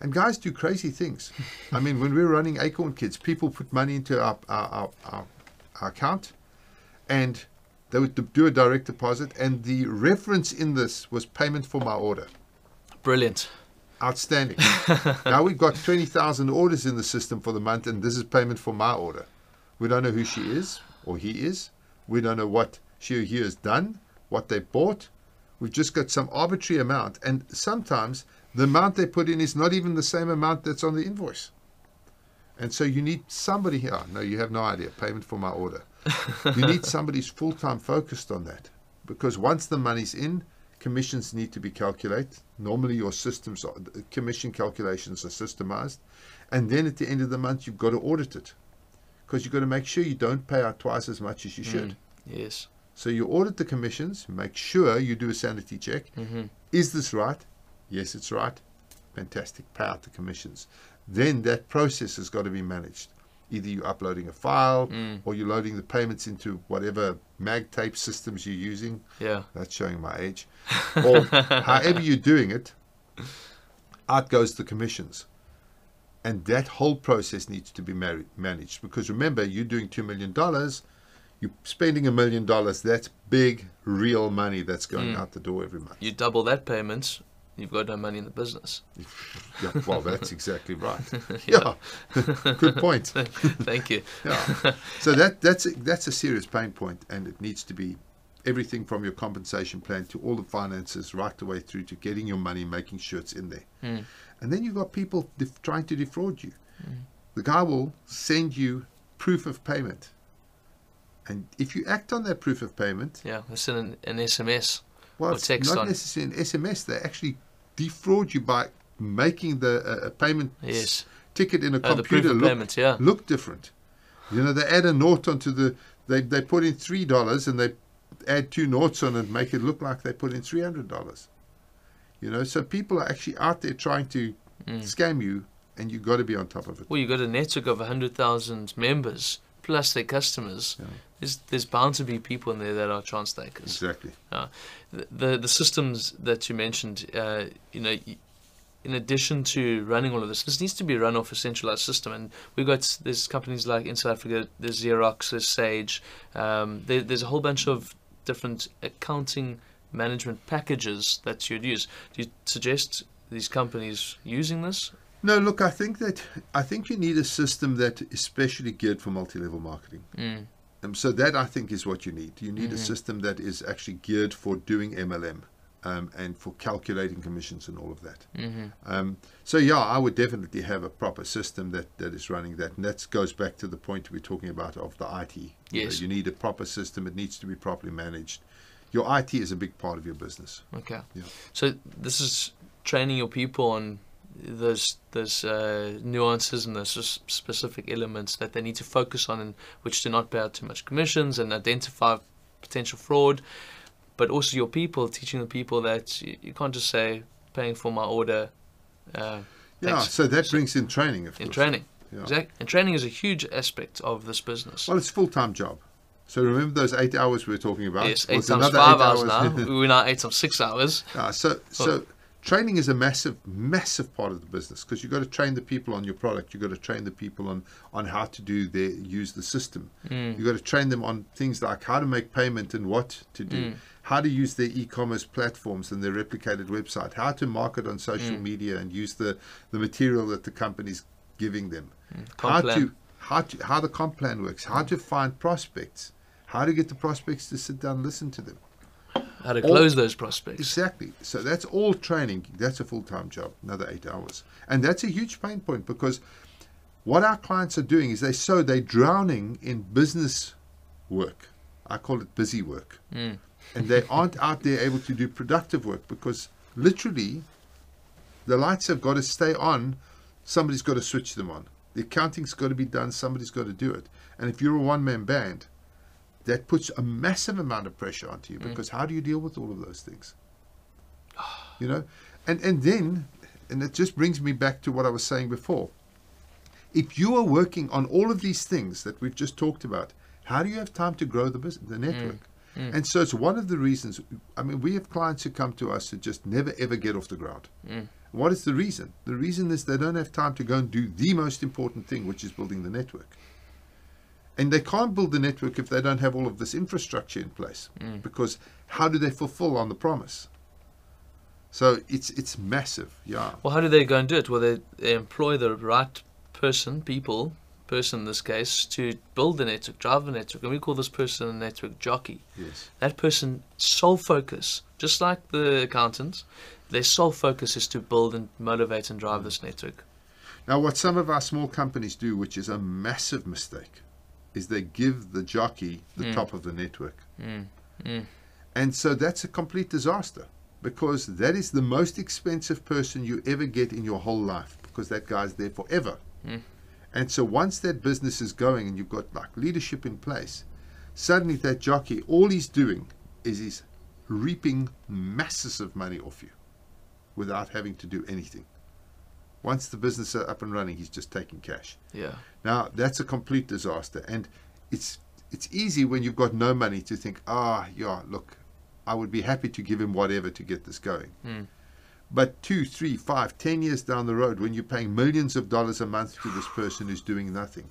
And guys do crazy things. I mean, when we were running Acorn Kids, people put money into our, our, our, our account, and they would do a direct deposit, and the reference in this was payment for my order. Brilliant. Outstanding. now we've got 20,000 orders in the system for the month, and this is payment for my order. We don't know who she is or he is. We don't know what she or he has done, what they bought. We've just got some arbitrary amount, and sometimes the amount they put in is not even the same amount that's on the invoice. And so you need somebody here. No, you have no idea. Payment for my order. You need somebody who's full time focused on that. Because once the money's in, commissions need to be calculated. Normally, your systems, are, commission calculations are systemized. And then at the end of the month, you've got to audit it. Because you've got to make sure you don't pay out twice as much as you should. Mm. Yes. So you audit the commissions, make sure you do a sanity check. hmm Is this right? Yes, it's right. Fantastic. Pay out the commissions. Then that process has got to be managed. Either you're uploading a file Mm. or you're loading the payments into whatever mag tape systems you're using. Yeah. That's showing my age. Or however you're doing it, out goes the commissions. And that whole process needs to be mar- managed because remember, you're doing $2 million, you're spending a million dollars. That's big, real money that's going Mm. out the door every month. You double that payment, you've got no money in the business. Yeah, well, that's exactly right. Yeah, good point. Thank you. Yeah. So that that's a, that's a serious pain point, and it needs to be everything from your compensation plan to all the finances, right the way through to getting your money, making sure it's in there. Mm. And then you've got people def- trying to defraud you. The guy will send you proof of payment, and if you act on that proof of payment, Yeah. It's in an, an SMS. well, Or it's text not on. necessarily an SMS. They actually defraud you by making the uh, payment Yes. ticket in a Oh, computer look payment. Yeah. look different. You know, they add a nought onto the they they put in three dollars and they add two noughts on it and make it look like they put in three hundred dollars. You know, so people are actually out there trying to Mm. scam you, and you've got to be on top of it. Well, you've got a network of 100,000 members plus their customers. Yeah. There's, there's bound to be people in there that are chance takers. Exactly. The, the, the systems that you mentioned, uh, you know, in addition to running all of this, this needs to be run off a centralized system. And we've got there's companies like in South Africa, there's Xerox, there's Sage. Um, there, there's a whole bunch of different accounting management packages that you'd use. Do you suggest these companies using this? No, look, I think that I think you need a system that is specially geared for multi-level marketing. Mm. Um, so that I think is what you need. You need a Mhm. system that is actually geared for doing MLM um, and for calculating commissions and all of that. hmm Um, so yeah, I would definitely have a proper system that, that is running that, and that goes back to the point we're talking about of the IT. Yes. you need a proper system. It needs to be properly managed. Your IT is a big part of your business. Okay. Yeah. So this is training your people on those those uh, nuances and there's specific elements that they need to focus on, and which do not pay out too much commissions and identify potential fraud. But also your people, teaching the people that you, you can't just say paying for my order. Uh, Yeah. Thanks. So that brings in training, of in course. training, Yeah. exactly. And training is a huge aspect of this business. Well, it's a full-time job. So remember those eight hours we were talking about? yes, eight it's times five eight hours now. We're now eight times six hours. Yeah, so so training is a massive, massive part of the business because you've got to train the people on your product. You've got to train the people on on how to do their use the system. Mm. You've got to train them on things like how to make payment and what to do, Mm. how to use their e-commerce platforms and their replicated website, how to market on social Mm. media and use the the material that the company's giving them, how comp plan. to how to how the comp plan works, how to find prospects, how to get the prospects to sit down and listen to them. How to All- close those prospects. Exactly. So that's all training. That's a full time job, another eight hours. And that's a huge pain point because what our clients are doing is they so they're drowning in business work. I call it busy work. Mm. And they aren't out there able to do productive work because literally the lights have got to stay on. Somebody's got to switch them on. The accounting's got to be done. Somebody's got to do it. And if you're a one man band, that puts a massive amount of pressure onto you mm. because how do you deal with all of those things? You know, and and then, and it just brings me back to what I was saying before. If you are working on all of these things that we've just talked about, how do you have time to grow the business, the mm. network? Mm. And so it's one of the reasons. I mean, we have clients who come to us who just never ever get off the ground. What is the reason? The reason is they don't have time to go and do the most important thing, which is building the network. And they can't build the network if they don't have all of this infrastructure in place. Mm. Because how do they fulfill on the promise? So it's it's massive, yeah. Well, how do they go and do it? Well, they, they employ the right person, people, person in this case, to build the network, drive the network. And we call this person a network jockey. Yes. That person, sole focus, just like the accountants, their sole focus is to build and motivate and drive mm. this network. Now, what some of our small companies do, which is a massive mistake, is they give the jockey the top of the network. Mm. Mm. And so that's a complete disaster because that is the most expensive person you ever get in your whole life because that guy's there forever. Mm. And so once that business is going and you've got like leadership in place, suddenly that jockey, all he's doing is he's reaping masses of money off you without having to do anything. Once the business is up and running, he's just taking cash. Yeah. Now that's a complete disaster, and it's it's easy when you've got no money to think, ah, yeah, look, I would be happy to give him whatever to get this going. Mm. But two, three, five, ten years down the road, when you're paying millions of dollars a month to this person who's doing nothing,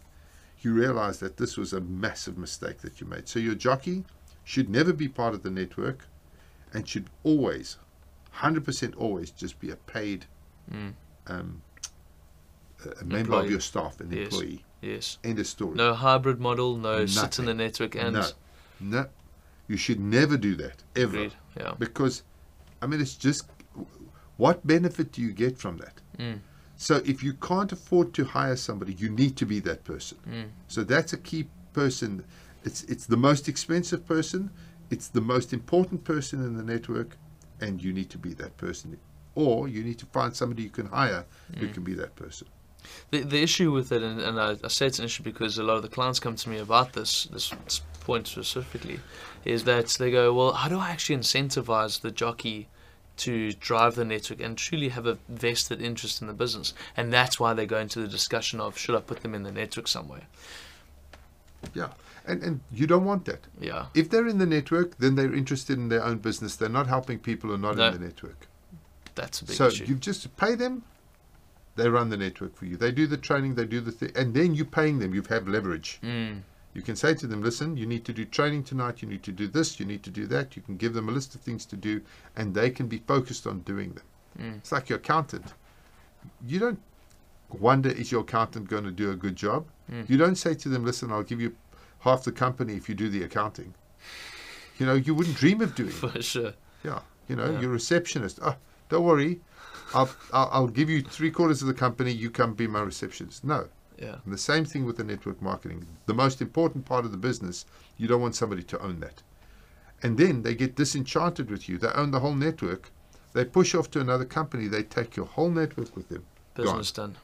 you realize that this was a massive mistake that you made. So your jockey should never be part of the network, and should always, hundred percent, always just be a paid Mm. Um, a- member of your staff, an Yes. employee. Yes. End of story. No hybrid model, no sit in the network and no, no, you should never do that ever Agreed. Yeah. because, I mean, it's just what benefit do you get from that? Mm. So if you can't afford to hire somebody, you need to be that person. Mm. So that's a key person. It's it's the most expensive person. It's the most important person in the network, and you need to be that person. Or you need to find somebody you can hire who can be that person. The, the issue with it, and, and I, I say it's an issue because a lot of the clients come to me about this this point specifically, is that they go, well, how do I actually incentivize the jockey to drive the network and truly have a vested interest in the business? And that's why they go into the discussion of should I put them in the network somewhere? Yeah, and and you don't want that. Yeah, If they're in the network, then they're interested in their own business. They're not helping people who are not No. in the network. That's a big So issue. you just pay them. They run the network for you. They do the training. They do the thing, and then you're paying them. You have leverage. Mm, You can say to them, "Listen, you need to do training tonight. You need to do this. You need to do that." You can give them a list of things to do, and they can be focused on doing them. mm, It's like your accountant. You don't wonder is your accountant going to do a good job. Mm. You don't say to them, "Listen, I'll give you half the company if you do the accounting." You know, you wouldn't dream of doing. for sure. Yeah, you know, Yeah. your receptionist. Oh, don't worry, I'll, I'll I'll give you three quarters of the company. You come be my receptionist. No, Yeah, and the same thing with the network marketing. The most important part of the business, you don't want somebody to own that. And then they get disenchanted with you. They own the whole network. They push off to another company. They take your whole network with them. business done.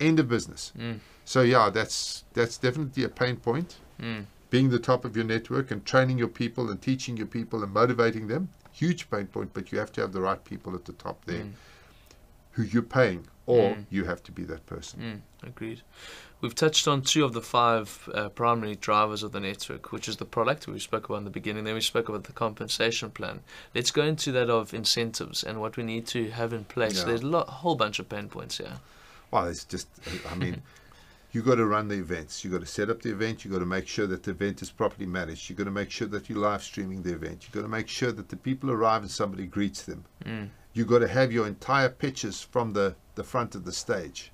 End of business. Mm, So yeah, that's that's definitely a pain point. mm, Being the top of your network and training your people and teaching your people and motivating them, huge pain point. But you have to have the right people at the top there, mm. who you're paying, or Mm. you have to be that person. Mm, agreed. We've touched on two of the five uh, primary drivers of the network, which is the product we spoke about in the beginning. Then we spoke about the compensation plan. Let's go into that of incentives and what we need to have in place. Yeah. There's a lot, whole bunch of pain points here. Well, it's just, I mean, you got to run the events. You got to set up the event. You got to make sure that the event is properly managed. You got to make sure that you're live streaming the event. You got to make sure that the people arrive and somebody greets them. Mm, You got to have your entire pitches from the the front of the stage.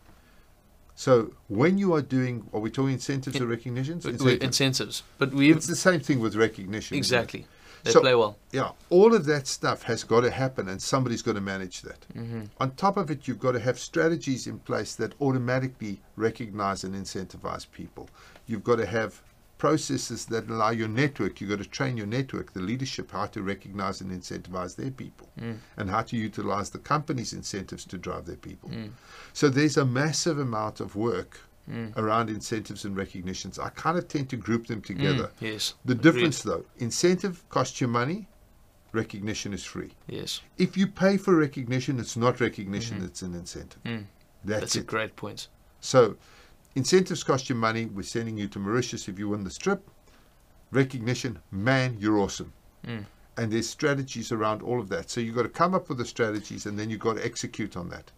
So when you are doing, are we talking incentives or recognitions? Incentives. incentives, but we've It's the same thing with recognition. exactly. They So- play well. Yeah, all of that stuff has got to happen, and somebody's got to manage that. hmm On top of it, you've got to have strategies in place that automatically recognize and incentivize people. You've got to have processes that allow your network, you've got to train your network, the leadership, how to recognize and incentivize their people Mm. and how to utilize the company's incentives to drive their people. Mm. So there's a massive amount of work Mm. around incentives and recognitions. I kind of tend to group them Mm. together. Yes. The Agreed. difference, though, incentive costs you money, recognition is free. Yes. If you pay for recognition, it's not recognition, Mhm. it's an incentive. Mm. That's, That's a great point. So, incentives cost you money. We're sending you to Mauritius if you win the strip. Recognition, man, you're awesome. Mm. And there's strategies around all of that. So you've got to come up with the strategies and then you've got to execute on that.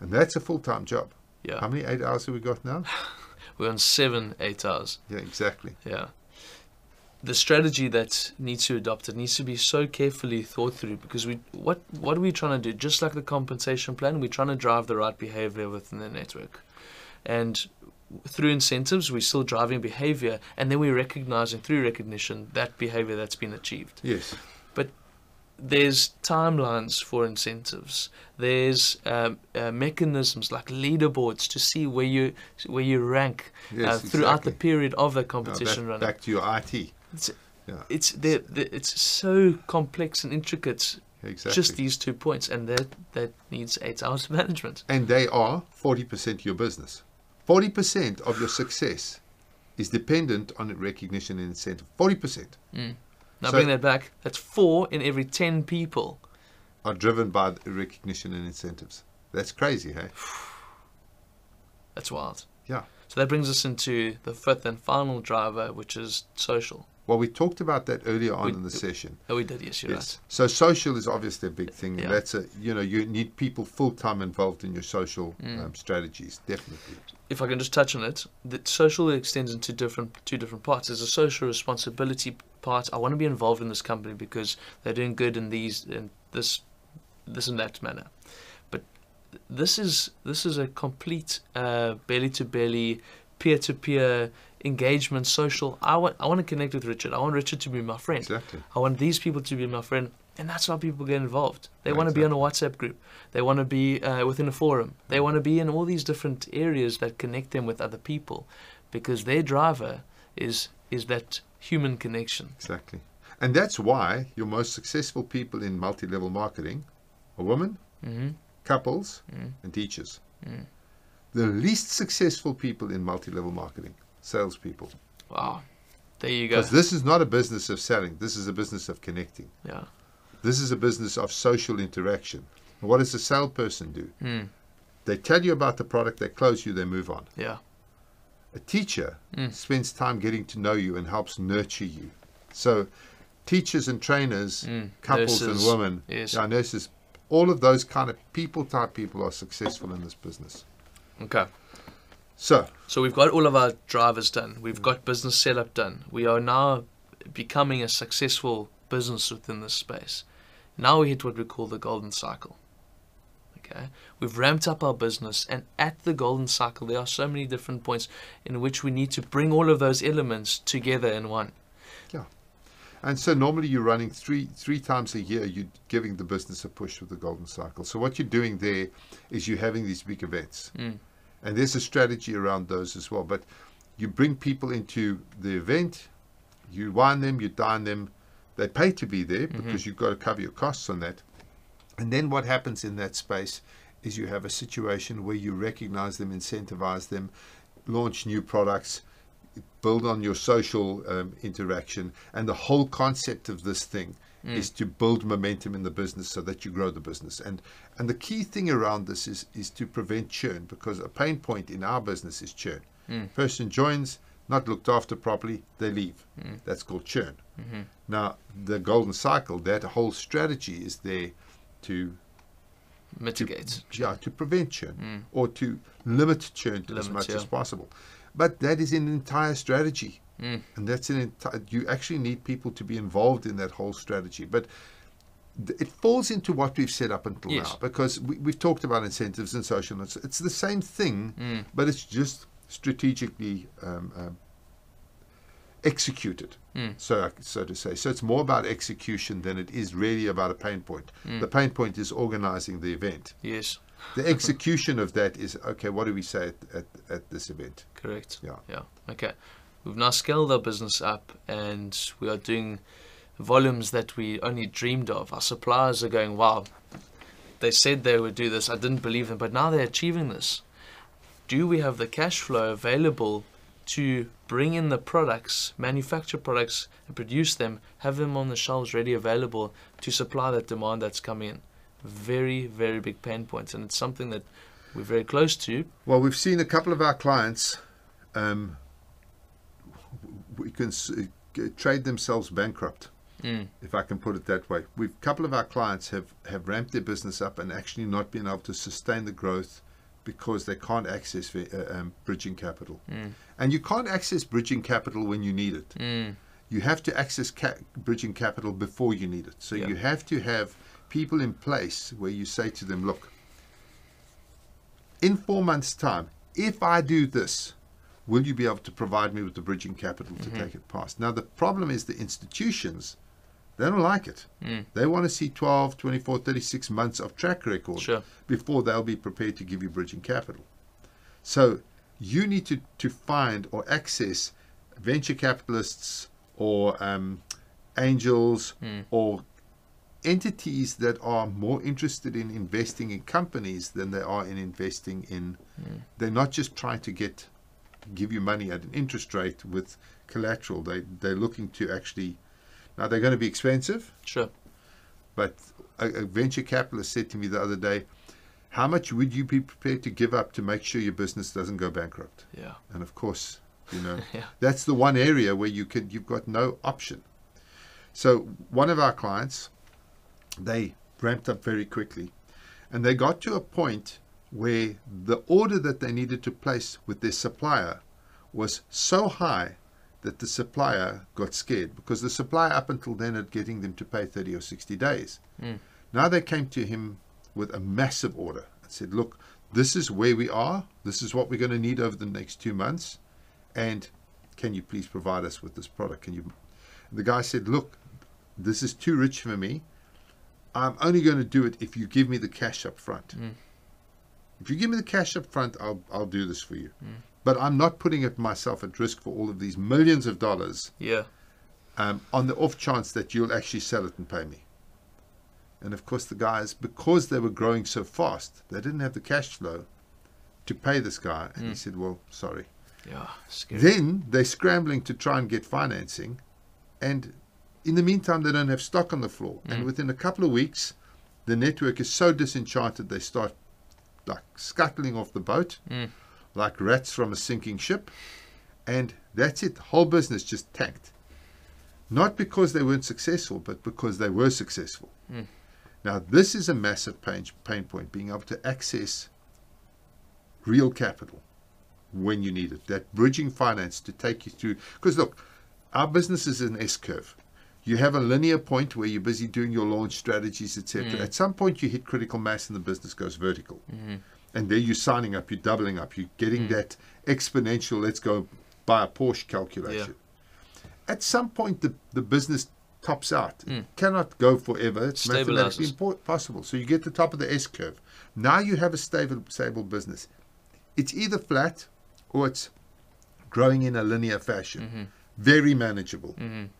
And that's a full time job. Yeah. How many eight hours have we got now? We're on seven, eight hours. Yeah, exactly. Yeah. The strategy that needs to adopt it needs to be so carefully thought through because we what what are we trying to do? Just like the compensation plan, we're trying to drive the right behavior within the network. And through incentives, we're still driving behavior, and then we're recognizing through recognition that behavior that's been achieved. Yes. There's timelines for incentives. There's um, uh, mechanisms like leaderboards to see where you where you rank Yes. uh, throughout exactly. the period of the competition back, running. back to your IT. It's, Yeah. it's the, the, it's so complex and intricate. Exactly. Just these two points, and that that needs eight hours of management. and they are 40% of your business. 40% of your success is dependent on recognition and incentive. 40% Mm. Now So- bring that back. That's four in every ten people. are driven by the recognition and incentives. That's crazy, hey? That's wild. Yeah. So that brings us into the fifth and final driver, which is social. Well, we talked about that earlier on We- in the session. Oh, we did. Yes, you're Yes. So social is obviously a big thing. Yeah. That's a you know you need people full time involved in your social Mm. um, strategies. Definitely. If I can just touch on it, that social extends into different two different parts. There's a social responsibility part. I want to be involved in this company because they're doing good in these in this this and that manner. But this is this is a complete belly to belly, peer to peer engagement, social. I want I want to connect with Richard. I want Richard to be my friend. Exactly. I want these people to be my friend, and that's how people get involved. They Yeah, want to be on a WhatsApp group. They want to be uh, within a forum. They want to be in all these different areas that connect them with other people, because their driver is is that human connection. Exactly. And that's why your most successful people in multi level marketing are women, hmm couples, Mm. and teachers. Mm. The least successful people in multi level marketing, salespeople. Wow, there you go. Because this is not a business of selling, this is a business of connecting. Yeah. This is a business of social interaction. And what does a salesperson do? Mm. They tell you about the product, they close you, they move on. Yeah. A teacher Mm. spends time getting to know you and helps nurture you. So, teachers and trainers, Mm. couples Nurses. and women, Yes. nurses, all of those kind of people type people are successful in this business. Okay. So, So we've got all of our drivers done. We've got business setup done. We are now becoming a successful business within this space. Now we hit what we call the golden cycle. Okay, we've ramped up our business, and at the golden cycle, there are so many different points in which we need to bring all of those elements together in one. And so normally you're running three three times a year. You're giving the business a push with the golden cycle. So what you're doing there is you're having these big events. Mm. And there's a strategy around those as well. But you bring people into the event, you wine them, you dine them. They pay to be there Mhm. because you've got to cover your costs on that. And then what happens in that space is you have a situation where you recognize them, incentivize them, launch new products, build on your social um, interaction. And the whole concept of this thing Mm. is to build momentum in the business so that you grow the business. And and the key thing around this is is to prevent churn because a pain point in our business is churn. Mm. Person joins, not looked after properly, they leave. Mm. That's called churn. hmm Now the golden cycle, that whole strategy is there to Mitigate. yeah, to prevent churn Mm. or to limit churn to as much yeah. as possible. But that is an entire strategy. Mm. And that's an entire, you actually need people to be involved in that whole strategy. But it falls into what we've set up until Yes. now because we, we've talked about incentives and social. It's, it's the same thing, Mm. but it's just strategically um, um, executed. Mm. So, so to say. So it's more about execution than it is really about a pain point. The pain point is organizing the event. Yes. The execution of that is okay. What do we say at, at, at this event? Correct. Yeah. Yeah. Okay. We've now scaled our business up and we are doing volumes that we only dreamed of. Our suppliers are going, wow, they said they would do this. I didn't believe them, but now they're achieving this. Do we have the cash flow available to bring in the products, manufacture products, and produce them, have them on the shelves ready available to supply that demand that's coming in? Very, very big pain points, and it's something that we're very close to. Well, we've seen a couple of our clients. Um, we can uh, trade themselves bankrupt. Mm. if I can put it that way. We've a couple of our clients have, have ramped their business up and actually not been able to sustain the growth because they can't access uh, um, bridging capital. Mm. And you can't access bridging capital when you need it. Mm. You have to access ca- bridging capital before you need it. So you have to have people in place where you say to them, look, in four months' time, if I do this, will you be able to provide me with the bridging capital to Mhm. take it past? Now, the problem is the institutions, they don't like it. Mm. They want to see 12, 24, 36 months of track record Sure. before they'll be prepared to give you bridging capital. So you need to, to find or access venture capitalists or um, angels Mm. or entities that are more interested in investing in companies than they are in investing in. Mm. They're not just trying to get give you money at an interest rate with collateral. They they're looking to actually now they're going to be expensive. Sure. But a, a venture capitalist said to me the other day, "How much would you be prepared to give up to make sure your business doesn't go bankrupt?" Yeah. And of course, you know, Yeah. that's the one area where you can you've got no option. So one of our clients, they ramped up very quickly, and they got to a point where the order that they needed to place with their supplier was so high that the supplier got scared because the supplier up until then had getting them to pay 30 or 60 days. Mm. Now they came to him with a massive order and said, Look, this is where we are. This is what we're going to need over the next two months. And can you please provide us with this product? Can you? The guy said, Look, this is too rich for me. I'm only going to do it if you give me the cash up front. Mm. If you give me the cash up front, I'll, I'll do this for you. Mm. But I'm not putting it myself at risk for all of these millions of dollars Yeah. um, on the off chance that you'll actually sell it and pay me. And of course, the guys, because they were growing so fast, they didn't have the cash flow to pay this guy. And he Mm. said, Well, sorry. Yeah. Scary. Then they're scrambling to try and get financing. And in the meantime, they don't have stock on the floor. And Mm. within a couple of weeks, the network is so disenchanted, they start like scuttling off the boat Mm. like rats from a sinking ship. And that's it. The whole business just tanked. Not because they weren't successful, but because they were successful. Mm. Now, this is a massive pain, pain point, being able to access real capital when you need it. That bridging finance to take you through. Because look, our business is an S curve. You have a linear point where you're busy doing your launch strategies, etc. Mm. At some point, you hit critical mass and the business goes vertical Mhm. and there you're signing up, you're doubling up, you're getting Mm. that exponential, let's go buy a Porsche calculation. At some point, the, the business tops out. It Mm. cannot go forever. It's mathematically Stabilizes. impo- possible. So you get to the top of the S curve. Now you have a stable, stable business. It's either flat or it's growing in a linear fashion. Mhm. Very manageable. Mhm.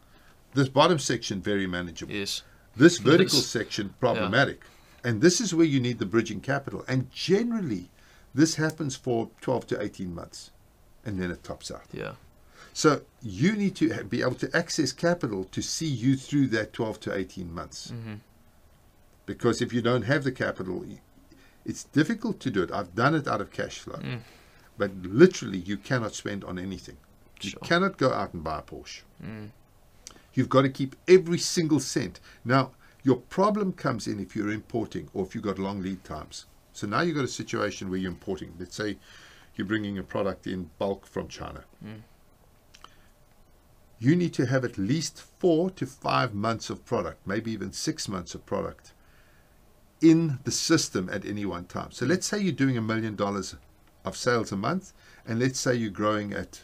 This bottom section, very manageable. Yes. This vertical Yes. section problematic. And this is where you need the bridging capital. And generally, this happens for 12 to 18 months. And then it tops out. Yeah. So you need to be able to access capital to see you through that 12 to 18 months. Mhm. Because if you don't have the capital, it's difficult to do it. I've done it out of cash flow. Mm. But literally, you cannot spend on anything. You cannot go out and buy a Porsche. Mm. You've got to keep every single cent. Now, your problem comes in if you're importing or if you've got long lead times. So now you've got a situation where you're importing. Let's say you're bringing a product in bulk from China. Mm. You need to have at least four to five months of product, maybe even six months of product in the system at any one time. So let's say you're doing a million dollars of sales a month, and let's say you're growing at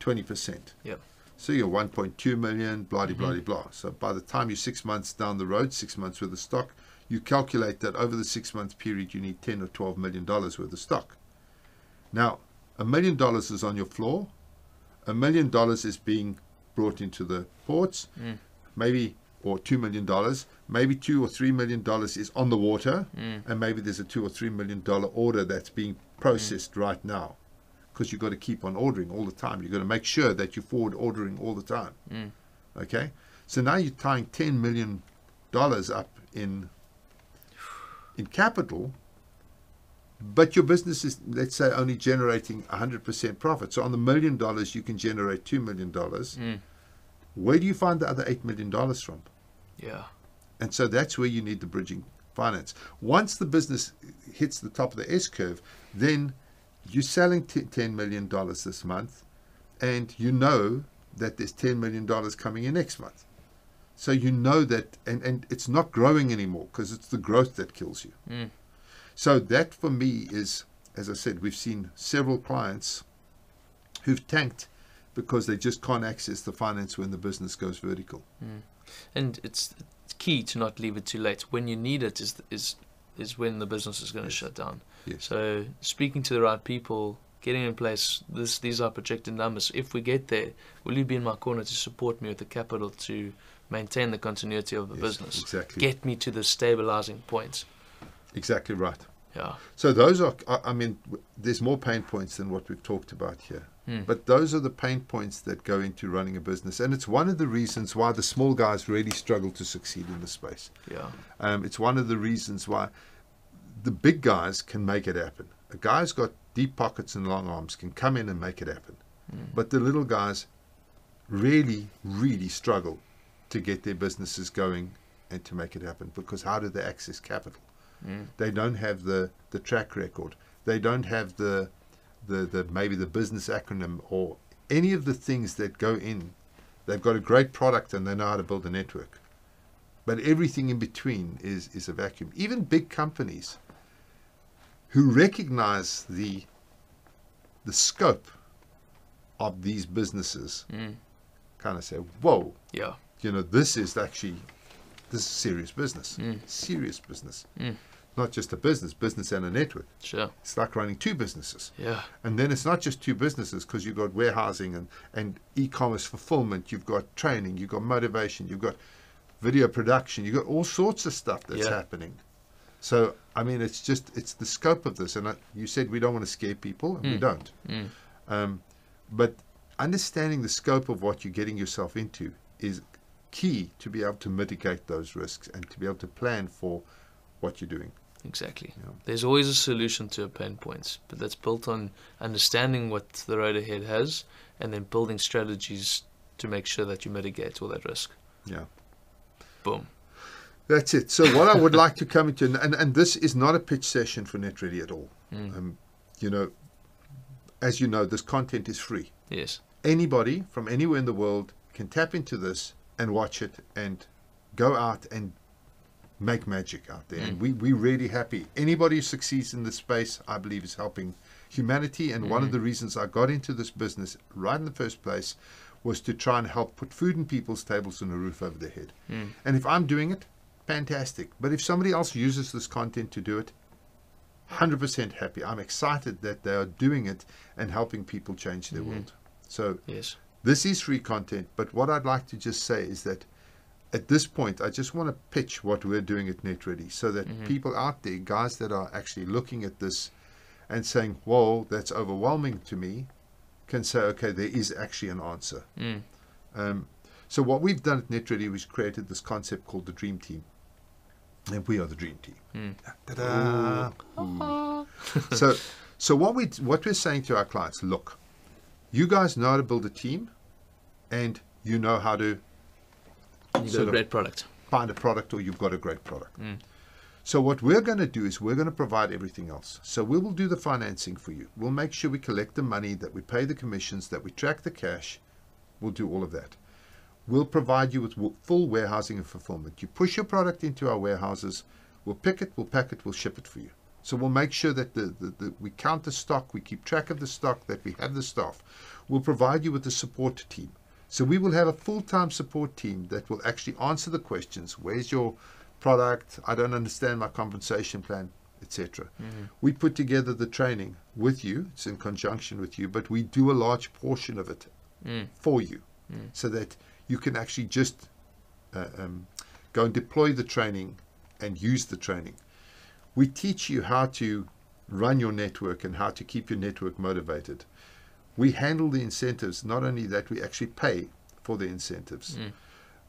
20%. Yep. So you're 1.2 million, blah, blah, blah, blah. So by the time you're six months down the road, six months worth of stock, you calculate that over the six month period, you need 10 or 12 million dollars worth of stock. Now, a million dollars is on your floor, a million dollars is being brought into the ports, Mm. maybe, or two million dollars, maybe two or three million dollars is on the water, Mm. and maybe there's a two or three million dollar order that's being processed right now. Because you've got to keep on ordering all the time. You've got to make sure that you're forward ordering all the time. Mm. Okay? So now you're tying $10 million up in, in capital, but your business is, let's say, only generating 100% profit. So on the million dollars, you can generate $2 million. Mm. Where do you find the other $8 million from? Yeah. And so that's where you need the bridging finance. Once the business hits the top of the S curve, then you're selling t- $10 million this month, and you know that there's $10 million coming in next month. So you know that, and, and it's not growing anymore because it's the growth that kills you. Mm. So that for me is, as I said, we've seen several clients who've tanked because they just can't access the finance when the business goes vertical. And it's it's key to not leave it too late. When you need it is is is when the business is going to Yes. shut down. Yes. So speaking to the right people, getting in place. This these are projected numbers. If we get there, will you be in my corner to support me with the capital to maintain the continuity of the Yes, business? Exactly. Get me to the stabilizing point. exactly right. Yeah. So those are, I I mean, there's more pain points than what we've talked about here. Hmm. But those are the pain points that go into running a business. And it's one of the reasons why the small guys really struggle to succeed in the space. Yeah. Um, it's one of the reasons why the big guys can make it happen. A guy's got deep pockets and long arms can come in and make it happen. Mm. But the little guys really, really struggle to get their businesses going and to make it happen because how do they access capital? Mm. They don't have the, the track record. They don't have the, the, the maybe the business acronym or any of the things that go in. They've got a great product and they know how to build a network. But everything in between is, is a vacuum. Even big companies who recognize the the scope of these businesses Mm. kind of say, whoa, Yeah. you know, this is actually this is serious business. Mm. Serious business. Mm. Not just a business, business and a network. Sure. It's like running two businesses. Yeah. And then it's not just two businesses because you've got warehousing and, and e-commerce fulfillment, you've got training, you've got motivation, you've got video production, you've got all sorts of stuff that's Yeah. happening. So, I mean, it's just, it's the scope of this. And I, you said we don't want to scare people, and we Mm. don't. Mm. Um, but understanding the scope of what you're getting yourself into is key to be able to mitigate those risks and to be able to plan for what you're doing. Exactly. Yeah. There's always a solution to a pain point, but that's built on understanding what the road ahead has and then building strategies to make sure that you mitigate all that risk. Yeah. Boom. That's it. So what I would like to come into, and, and this is not a pitch session for NetReady at all. Mm. Um, you know, as you know, this content is free. Yes. Anybody from anywhere in the world can tap into this and watch it and go out and make magic out there. And Mm. we, we're really happy. Anybody who succeeds in this space, I believe, is helping humanity. And one of Mhm. the reasons I got into this business right in the first place was to try and help put food in people's tables and a roof over their head. Mm. And if I'm doing it, fantastic. But if somebody else uses this content to do it, 100% happy. I'm excited that they are doing it and helping people change their Mhm. world. So Yes. this is free content, but what I'd like to just say is that at this point, I just want to pitch what we're doing at NetReady so that Mhm. people out there, guys that are actually looking at this and saying, whoa, that's overwhelming to me, can say, okay, there is actually an answer. Mm. Um, so what we've done at NetReady, we've created this concept called the Dream Team. And we are the Dream Team. Mm. Ta-da! So, so what we what we're saying to our clients, look, you guys know how to build a team, and you know how to You got Sort a of- great product. find a product, or you've got a great product. Mm. So what we're going to do is we're going to provide everything else. So we will do the financing for you. We'll make sure we collect the money, that we pay the commissions, that we track the cash. We'll do all of that. We'll provide you with full warehousing and fulfillment. You push your product into our warehouses, we'll pick it, we'll pack it, we'll ship it for you. So we'll make sure that the, the, the, we count the stock, we keep track of the stock, that we have the staff. We'll provide you with the support team. So we will have a full-time support team that will actually answer the questions. Where's your product? I don't understand my compensation plan, etc. We put together the training with you. It's in conjunction with you, but we do a large portion of it Mm. for you, so that you can actually just uh, um, go and deploy the training and use the training. We teach you how to run your network and how to keep your network motivated. We handle the incentives. Not only that, we actually pay for the incentives. Mm.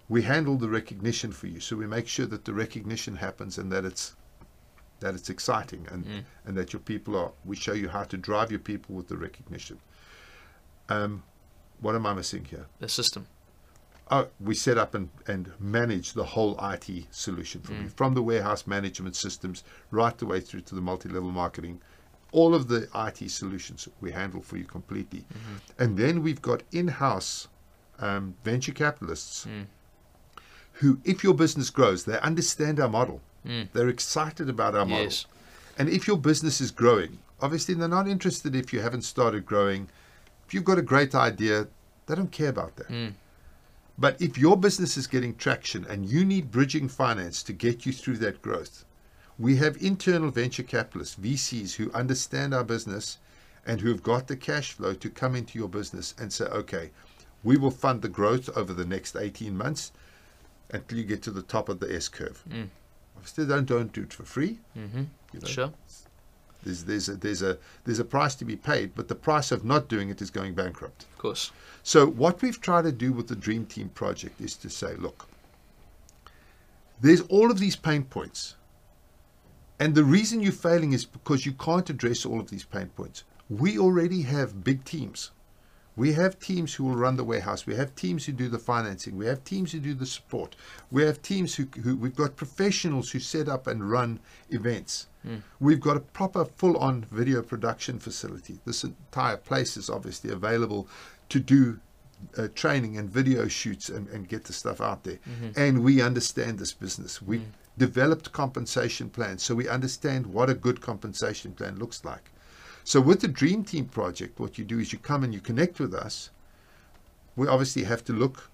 We handle the recognition for you, so we make sure that the recognition happens and that it's that it's exciting and Mm. and that your people are. We show you how to drive your people with the recognition. Um, what am I missing here? The system. Oh, we set up and, and manage the whole IT solution for you, from the warehouse management systems right the way through to the multi-level marketing. All of the IT solutions we handle for you completely. And then we've got in-house um, venture capitalists Mm. who, if your business grows, they understand our model. Mm. They're excited about our model. Yes. And if your business is growing, obviously they're not interested if you haven't started growing. If you've got a great idea, they don't care about that. But if your business is getting traction and you need bridging finance to get you through that growth, we have internal venture capitalists, VCs, who understand our business and who have got the cash flow to come into your business and say, okay, we will fund the growth over the next 18 months until you get to the top of the S curve. Mm. Obviously, don't, don't do it for free. Mm-hmm. You know, Sure. There's, there's, a, there's, a, there's a price to be paid, but the price of not doing it is going bankrupt. Of course. So, what we've tried to do with the Dream Team project is to say, look, there's all of these pain points. And the reason you're failing is because you can't address all of these pain points. We already have big teams. We have teams who will run the warehouse. We have teams who do the financing. We have teams who do the support. We have teams who, who we've got professionals who set up and run events. Hmm. We've got a proper full on video production facility. This entire place is obviously available to do uh, training and video shoots and, and get the stuff out there. Mm-hmm. And we understand this business. We hmm. developed compensation plans, so we understand what a good compensation plan looks like. So with the Dream Team project, what you do is you come and you connect with us. We obviously have to look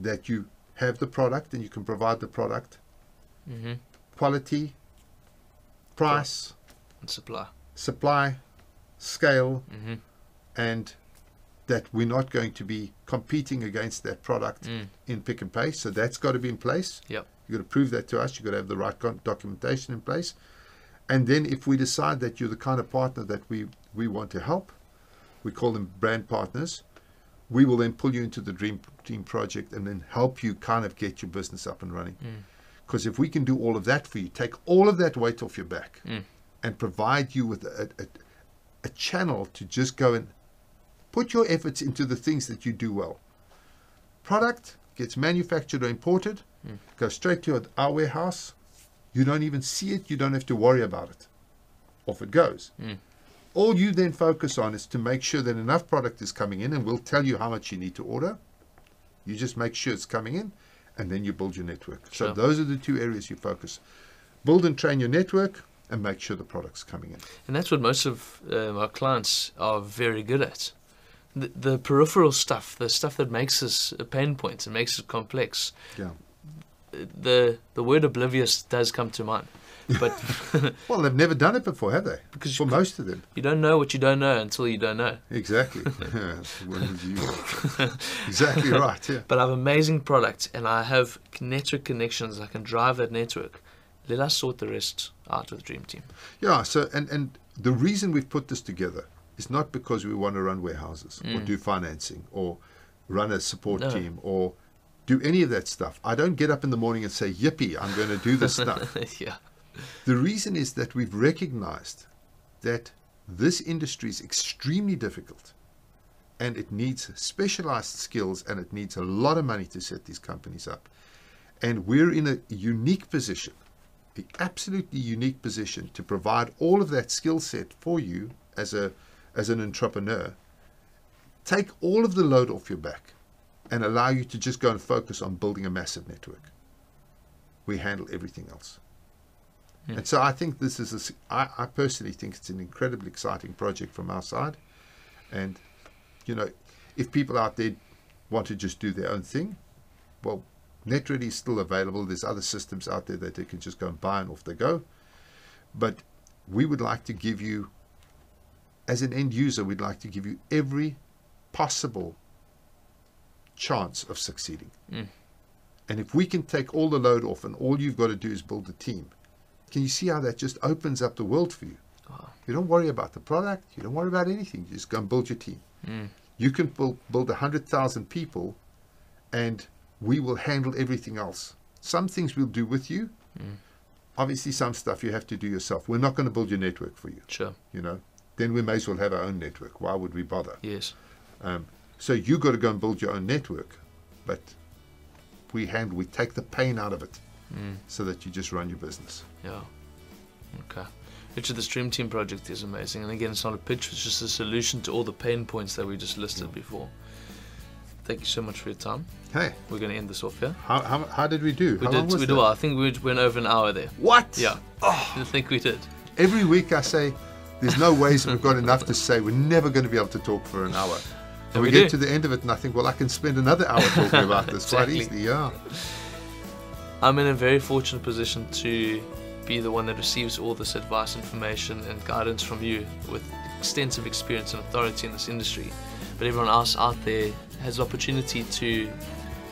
that you have the product and you can provide the product, Mm-hmm. quality, price, And supply. supply, scale, Mm-hmm. and that we're not going to be competing against that product Mm. in Pick n Pay. So that's got to be in place. Yep. You've got to prove that to us. You've got to have the right documentation in place. And then if we decide that you're the kind of partner that we, we want to help, we call them brand partners, we will then pull you into the Dream Team project and then help you kind of get your business up and running. Mm. Because if we can do all of that for you, take all of that weight off your back Mm. and provide you with a, a, a channel to just go and put your efforts into the things that you do well. Product gets manufactured or imported, Mm. goes straight to our warehouse. You don't even see it, you don't have to worry about it. Off it goes. Mm. All you then focus on is to make sure that enough product is coming in, and we'll tell you how much you need to order. You just make sure it's coming in, and then you build your network. So those are the two areas you focus. Build and train your network, and make sure the product's coming in. And that's what most of um, our clients are very good at. The, the peripheral stuff, the stuff that makes us a pain point and makes it complex. Yeah. The the word oblivious does come to mind, but Well, they've never done it before, have they? Because for most of them, you don't know what you don't know until you don't know. exactly. exactly right. Yeah. But I have amazing products, and I have network connections. I can drive that network. Let us sort the rest out with Dream Team. Yeah. So, and and the reason we've put this together is not because we want to run warehouses or Mm. do financing or run a support No. team or do any of that stuff. I don't get up in the morning and say, "Yippee, I'm going to do this stuff." yeah. The reason is that we've recognized that this industry is extremely difficult and it needs specialized skills and it needs a lot of money to set these companies up. And we're in a unique position, an absolutely unique position to provide all of that skill set for you as a as an entrepreneur. Take all of the load off your back and allow you to just go and focus on building a massive network. We handle everything else. Hmm. And so I think this is, a I I personally think it's an incredibly exciting project from our side. And, you know, if people out there want to just do their own thing, well, NetReady is still available. There's other systems out there that they can just go and buy and off they go. But we would like to give you, as an end user, we'd like to give you every possible chance of succeeding. Mm. And if we can take all the load off and all you've got to do is build a team, can you see how that just opens up the world for you? You don't worry about the product, you don't worry about anything, you just go and build your team. Mm. You can build, build 100,000 people and we will handle everything else. Some things we'll do with you. Mm. Obviously, some stuff you have to do yourself. We're not going to build your network for you, Sure. you know. Then we may as well have our own network. Why would we bother? Yes. Um, so you got to go and build your own network, but we handle, we take the pain out of it Mm. so that you just run your business. Yeah. Okay. Richard, the Dream Team project is amazing. And again, it's not a pitch, it's just a solution to all the pain points that we just listed before. Thank you so much for your time. Hey, We're going to end this off here. how, how, how did we do? We how long did, was we that? did well. I think we went over an hour there. What? Yeah. I think we did. Every week I say, there's no ways we've got enough to say. We're never going to be able to talk for an hour. And we, we get do. to the end of it and I think, well, I can spend another hour talking about this quite easily. Yeah. I'm in a very fortunate position to be the one that receives all this advice, information, and guidance from you with extensive experience and authority in this industry. But everyone else out there has the opportunity to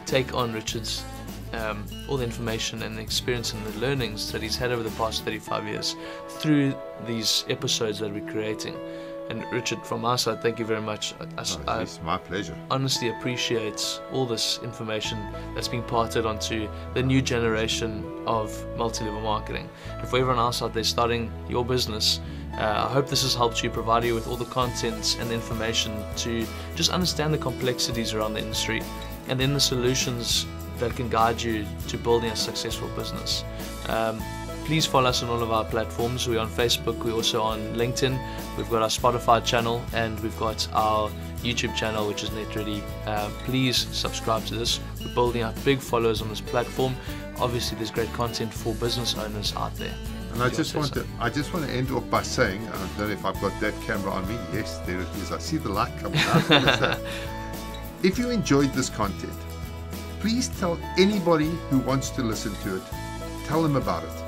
take on Richard's um, all the information and the experience and the learnings that he's had over the past 35 years through these episodes that we're creating. And Richard, from our side, thank you very much. It's my pleasure. honestly appreciates all this information that's being parted onto the new generation of multi-level marketing. And for everyone else out there starting your business, uh, I hope this has helped you, provide you with all the content and information to just understand the complexities around the industry and then the solutions that can guide you to building a successful business. Um, please follow us on all of our platforms. We're on Facebook, we're also on LinkedIn, we've got our Spotify channel, and we've got our YouTube channel, which is NetReady. Uh, please subscribe to this. We're building up big followers on this platform. Obviously, there's great content for business owners out there. And I just want to, I just want to end off by saying, I don't know if I've got that camera on me. Yes, there it is. I see the light coming out. What is that? if you enjoyed this content, please tell anybody who wants to listen to it, tell them about it.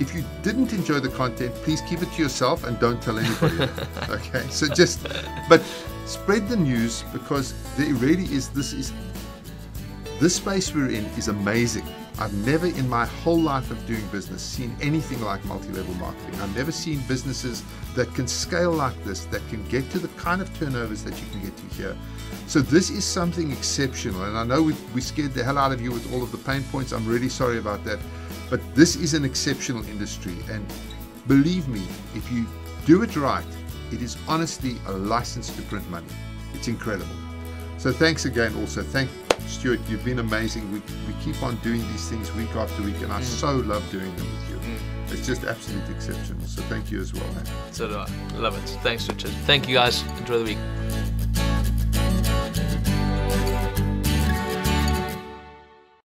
If you didn't enjoy the content, please keep it to yourself and don't tell anybody. okay? So just, but spread the news because there really is, this is, this space we're in is amazing. I've never in my whole life of doing business seen anything like multi-level marketing. I've never seen businesses that can scale like this, that can get to the kind of turnovers that you can get to here. So this is something exceptional. And I know we, we scared the hell out of you with all of the pain points. I'm really sorry about that. But this is an exceptional industry. And believe me, if you do it right, it is honestly a license to print money. It's incredible. So thanks again also. Thank Stuart, you've been amazing. We, we keep on doing these things week after week, and I mm. so love doing them with you. Mm. It's just absolutely exceptional. So thank you as well. man. So do I. Love it. Thanks, Richard. Thank you, guys. Enjoy the week.